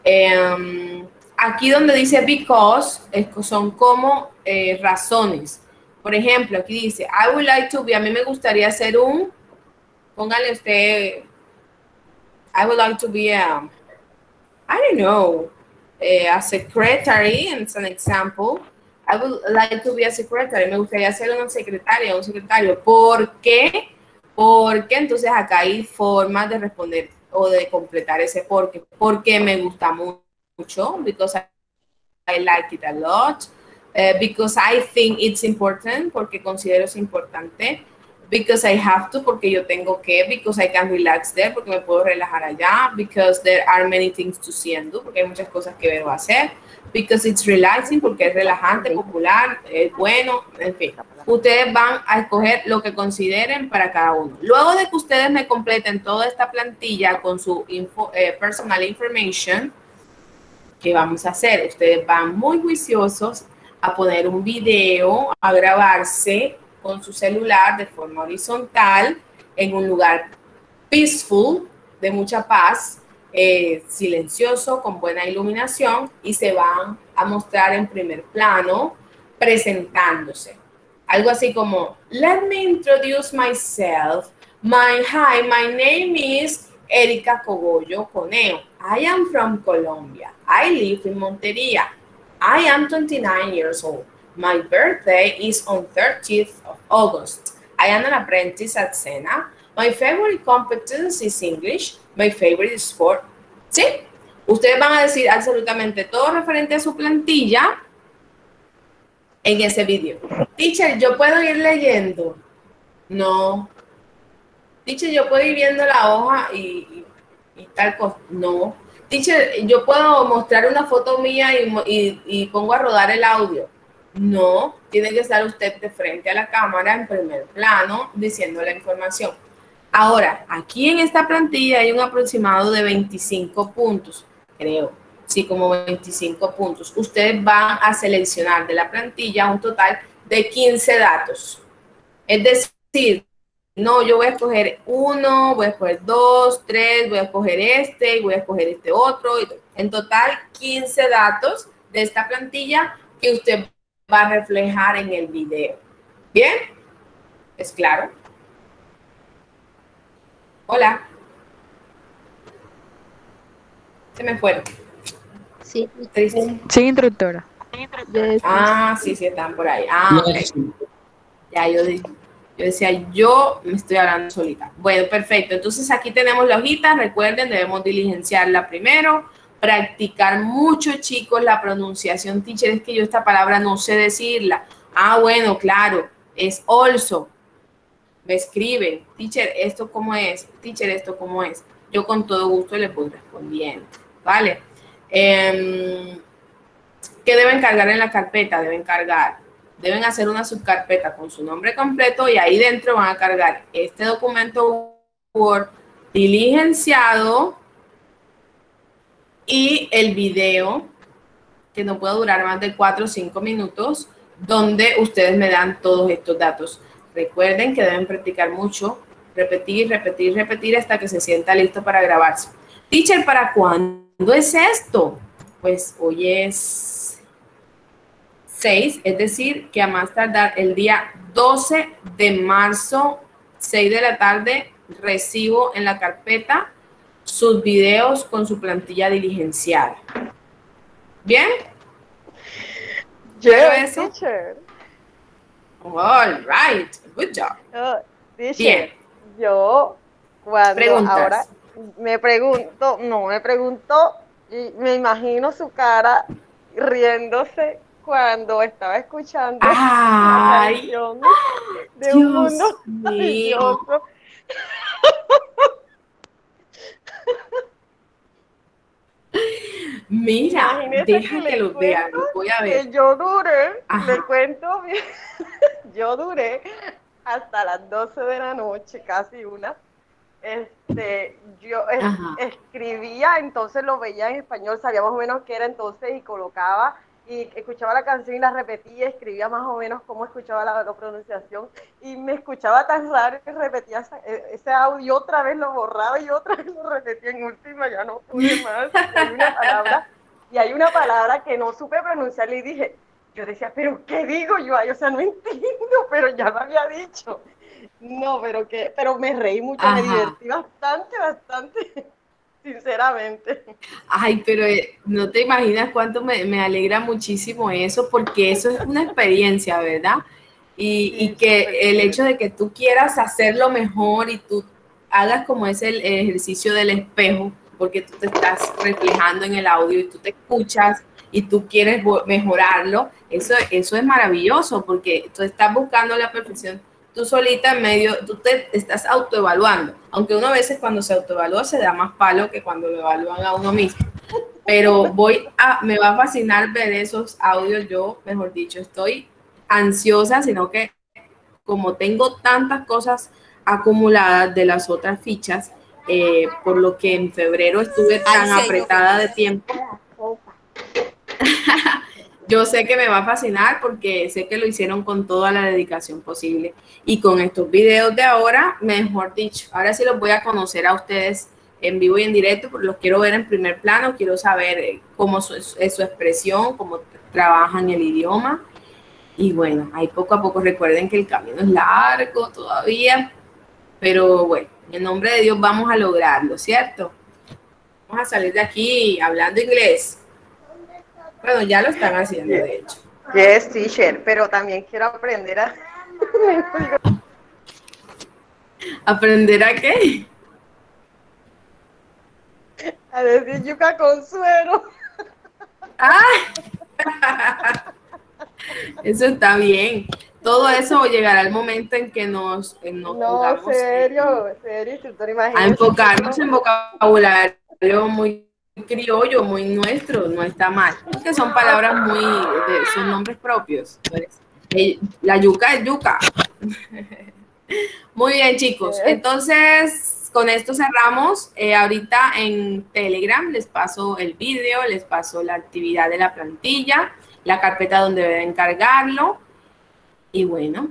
Em, aquí donde dice because, son como eh, razones. Por ejemplo, aquí dice, I would like to be, a mí me gustaría ser un, póngale usted, I would like to be a, I don't know, eh, a secretary, as an example. I would like to be a secretary, me gustaría ser una secretaria, un secretario. ¿Por qué? Porque entonces acá hay formas de responder o de completar ese porque. Porque me gusta mu- mucho, because I like it a lot, eh, because I think it's important, porque considero es importante, because I have to, porque yo tengo que, because I can relax there, porque me puedo relajar allá, because there are many things to see and do, porque hay muchas cosas que ver o hacer, because it's relaxing, porque es relajante, popular, es bueno, en fin. Ustedes van a escoger lo que consideren para cada uno. Luego de que ustedes me completen toda esta plantilla con su info- eh, personal information, ¿qué vamos a hacer? Ustedes van muy juiciosos a poner un video, a grabarse con su celular de forma horizontal en un lugar peaceful, de mucha paz, eh, silencioso, con buena iluminación y se van a mostrar en primer plano presentándose. Algo así como, let me introduce myself. My, hi, my name is Erika Cogollo Coneo. I am from Colombia. I live in Monteria. I am 29 years old. My birthday is on 30th of August. I am an apprentice at Sena. My favorite competence is English. My favorite sport. ¿Sí? Ustedes van a decir absolutamente todo referente a su plantilla en ese video. Teacher, ¿yo puedo ir leyendo? No. Teacher, ¿yo puedo ir viendo la hoja y- y tal cosa? No. Teacher, yo puedo mostrar una foto mía y, y pongo a rodar el audio. No, tiene que estar usted de frente a la cámara en primer plano diciendo la información. Ahora, aquí en esta plantilla hay un aproximado de 25 puntos, creo. Sí, como 25 puntos. Ustedes van a seleccionar de la plantilla un total de 15 datos. Es decir, no, yo voy a escoger uno, voy a escoger dos, tres, voy a escoger este, y voy a escoger este otro. En total, 15 datos de esta plantilla que usted va a reflejar en el video. ¿Bien? ¿Es claro? Hola. Se me fueron. Sí. Triste. Sí, instructora. Ah, sí, sí, están por ahí. Ah, ok. Ya, yo, di- yo decía, yo me estoy hablando solita. Bueno, perfecto. Entonces aquí tenemos la hojita. Recuerden, debemos diligenciarla primero. Practicar mucho, chicos, la pronunciación. Teacher, es que yo esta palabra no sé decirla. Ah, bueno, claro. Es also. Me escriben. Teacher, ¿esto cómo es? Teacher, ¿esto cómo es? Yo con todo gusto les voy respondiendo. ¿Vale? Em, ¿Qué deben cargar en la carpeta? Deben cargar, deben hacer una subcarpeta con su nombre completo y ahí dentro van a cargar este documento Word diligenciado y el video que no puede durar más de 4 o 5 minutos donde ustedes me dan todos estos datos. Recuerden que deben practicar mucho, repetir, repetir, repetir hasta que se sienta listo para grabarse. Teacher, ¿para cuándo es esto? Pues hoy es 6, es decir, que a más tardar el día 12 de marzo, 6 de la tarde, recibo en la carpeta sus videos con su plantilla diligenciada. ¿Bien? ¿Pero eso? teacher. All right, good job. Oh, teacher, Bien. Yo, cuando Preguntas. ahora me pregunto, no, me pregunto y me imagino su cara riéndose cuando estaba escuchando Ay. canción de un mundo maravilloso. Mira, Imagínese deja que que le lo vean, voy a ver. que yo duré, Ajá. le cuento, bien, yo duré hasta las 12 de la noche, casi una. Este, yo es- escribía, entonces lo veía en español, sabía más o menos qué era entonces y colocaba y escuchaba la canción y la repetía, escribía más o menos cómo escuchaba la, la pronunciación y me escuchaba tan raro que repetía esa- e- ese audio otra vez lo borraba y otra vez lo repetía en última, ya no pude más. Y hay una palabra, y hay una palabra que no supe pronunciar y dije, yo decía, pero ¿qué digo yo? Ay, o sea, no entiendo, pero ya lo había dicho. No, pero que, pero me reí mucho, me divertí bastante, bastante, sinceramente. Ay, pero eh, no te imaginas cuánto me, me alegra muchísimo eso, porque eso es una experiencia, ¿verdad? Y, y que el hecho de que tú quieras hacerlo mejor y tú hagas como es el ejercicio del espejo, porque tú te estás reflejando en el audio y tú te escuchas y tú quieres mejorarlo, eso, eso es maravilloso, porque tú estás buscando la perfección tú solita en medio, tú te estás autoevaluando, aunque uno a veces cuando se autoevalúa se da más palo que cuando lo evalúan a uno mismo. Pero voy a, me va a fascinar ver esos audios, yo, mejor dicho, estoy ansiosa, sino que como tengo tantas cosas acumuladas de las otras fichas, eh, por lo que en febrero estuve tan apretada de tiempo, yo sé que me va a fascinar porque sé que lo hicieron con toda la dedicación posible. Y con estos videos de ahora, mejor dicho, ahora sí los voy a conocer a ustedes en vivo y en directo, porque los quiero ver en primer plano, quiero saber eh, cómo su- es su expresión, cómo trabajan el idioma. Y bueno, ahí poco a poco recuerden que el camino es largo todavía, pero bueno, en nombre de Dios vamos a lograrlo, ¿cierto? Vamos a salir de aquí hablando inglés. Bueno, ya lo están haciendo, de hecho. Yes, teacher, pero también quiero aprender a... ¿Aprender a qué? a decir yuca con suero. Eso está bien. Todo eso llegará el momento en que nos, en nos No, serio, serio, instructor, a imagínese. enfocarnos en vocabulario muy criollo, muy nuestro, no está mal. Que son palabras muy, de- son nombres propios. pues. La yuca es yuca. Muy bien, chicos. Entonces, con esto cerramos. Eh, ahorita en Telegram les paso el vídeo, les paso la actividad de la plantilla, la carpeta donde deben cargarlo. Y bueno,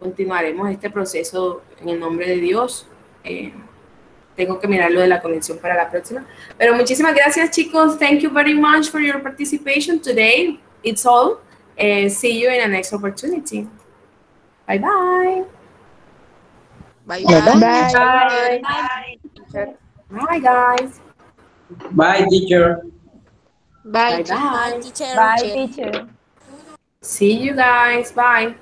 continuaremos este proceso en el nombre de Dios. Eh, tengo que mirar lo de la conexión para la próxima. Pero muchísimas gracias, chicos. Thank you very much for your participation today. It's all. Eh, see you in the next opportunity. Bye bye. Bye Bye. Bye, guys. Bye, teacher. Bye Bye, bye. teacher. Bye, teacher. See you guys. Bye.